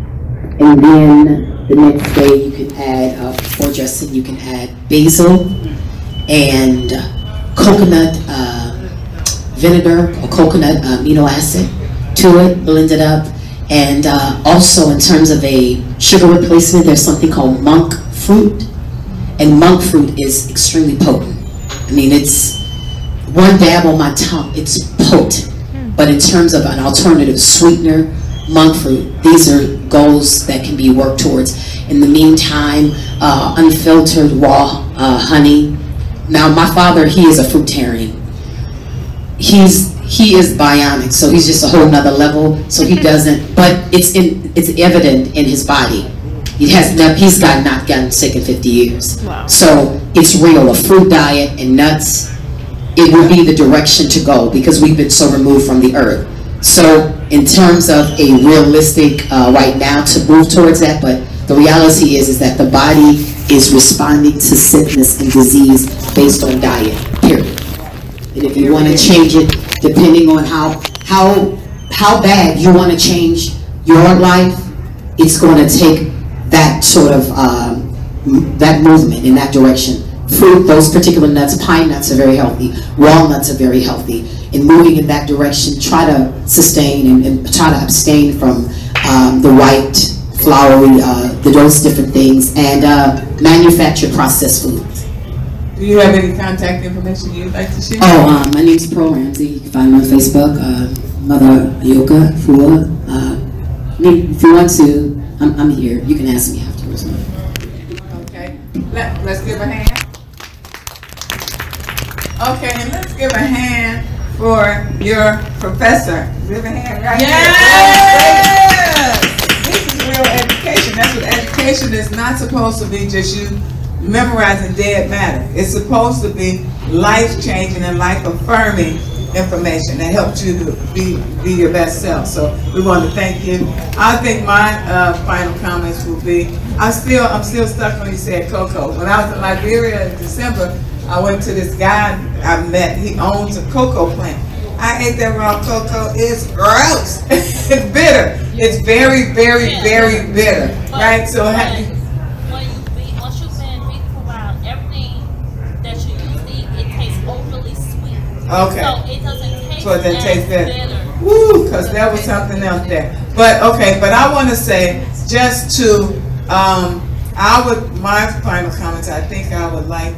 And then the next day you can add, uh, for dressing, you can add basil and coconut uh, vinegar or coconut amino acid to it, blend it up. And uh, also in terms of a sugar replacement, there's something called monk fruit. And monk fruit is extremely potent. I mean, it's one dab on my tongue, it's potent. But in terms of an alternative sweetener, monk fruit, these are goals that can be worked towards. In the meantime, uh, unfiltered raw uh, honey. Now, my father, he is a fruitarian. He's he is bionic, so he's just a whole nother level. So he doesn't, but it's in it's evident in his body. He has not, he's got not gotten sick in 50 years. Wow. So it's real. A fruit diet and nuts, it will be the direction to go because we've been so removed from the earth. So in terms of a realistic uh, right now to move towards that, but the reality is is that the body is responding to sickness and disease based on diet. Period. And if you want to change it, depending on how how how bad you want to change your life, it's going to take that sort of um, that movement in that direction. Fruit, those particular nuts, pine nuts are very healthy. Walnuts are very healthy. In moving in that direction, try to sustain and, and try to abstain from um, the white, floury, uh, the, those different things, and uh, manufacture processed foods. Do you have any contact information you'd like to share? Oh, um, my name's Pearl Ramsey. You can find me on Facebook. Uh, Mother Yoka Fua. Uh, if you want to, I'm, I'm here. You can ask me afterwards. Okay, Let, let's give a hand. Okay, and let's give a hand for your professor. Give a hand right Yes! This is real education. That's what education is not supposed to be just you memorizing dead matter. It's supposed to be life-changing and life-affirming information that helps you to be, be your best self. So we want to thank you. I think my uh, final comments will be, I still, I'm still stuck when you said cocoa. When I was in Liberia in December, I went to this guy I met. He owns a cocoa plant. I ate that raw cocoa. It's gross. it's bitter. It's very, very, very bitter. Right? So Okay. So it doesn't taste So it doesn't as taste better. bitter. Woo, because there was something else there. But, okay, but I want to say, just to, um, I would, my final comments, I think I would like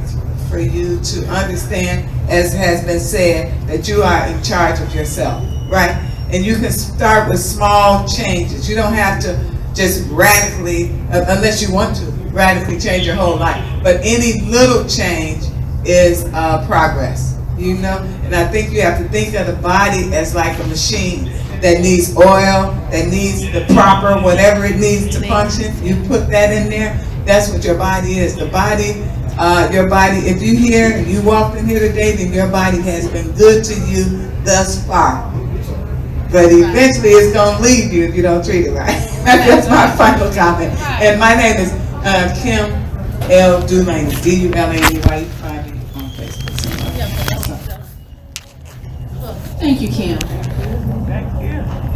for you to understand, as has been said, that you are in charge of yourself, right? And you can start with small changes. You don't have to just radically, uh, unless you want to, radically change your whole life. But any little change is uh, progress, you know? And I think you have to think of the body as like a machine that needs oil, that needs the proper, whatever it needs to function. You put that in there, that's what your body is. The body, uh, your body, if you here, you walked in here today, then your body has been good to you thus far. But eventually it's gonna leave you if you don't treat it right. That's my final comment. And my name is uh, Kim L. Dulaney, D-U-L-A-N-E-Y. You can find me on Facebook. Thank you, Kim.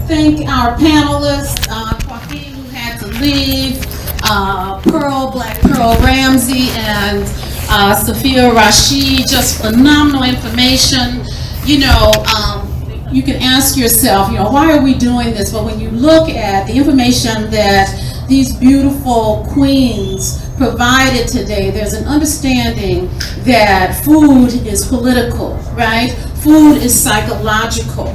Thank our panelists, uh, Joaquin who had to leave, uh, Pearl, Black Pearl Ramsey, and uh, Sophia Rashid, just phenomenal information. You know, um, you can ask yourself, you know, why are we doing this? But when you look at the information that these beautiful queens provided today, there's an understanding that food is political, right? Food is psychological,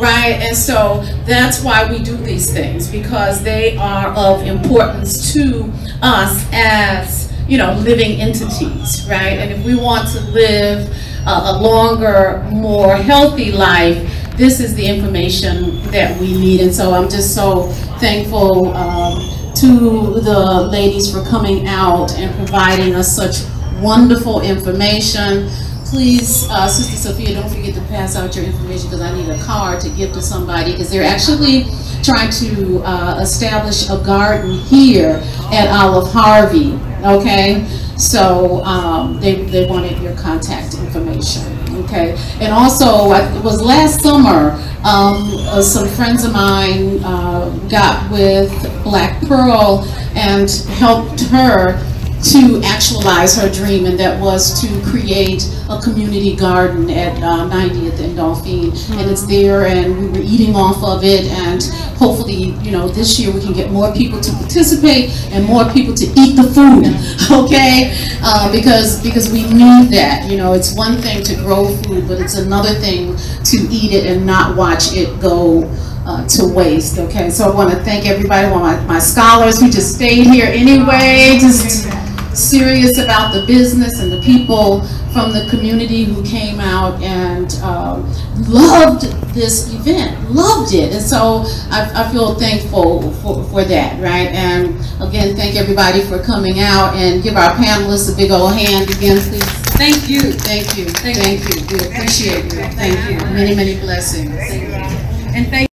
right? And so that's why we do these things, because they are of importance to us as, you know, living entities, right? And if we want to live uh, a longer, more healthy life, this is the information that we need. And so I'm just so thankful um, to the ladies for coming out and providing us such wonderful information. Please, uh, Sister Sophia, don't forget to pass out your information because I need a card to give to somebody because they're actually trying to uh, establish a garden here at Olive Harvey, okay? So um, they, they wanted your contact information, okay? And also, it was last summer, um, uh, some friends of mine uh, got with Black Pearl and helped her to actualize her dream, and that was to create a community garden at uh, 90th and Dauphin. And it's there, and we were eating off of it, and hopefully, you know, this year we can get more people to participate and more people to eat the food, okay? Uh, because because we need that. You know, it's one thing to grow food, but it's another thing to eat it and not watch it go uh, to waste, okay? So I want to thank everybody, my, my scholars who just stayed here anyway, just serious about the business and the people from the community who came out and um, loved this event, loved it. And so I, I feel thankful for, for that, right? And again, thank everybody for coming out and give our panelists a big old hand again, please. Thank you, thank you, thank you. We appreciate you. Thank you. Many, many blessings. And thank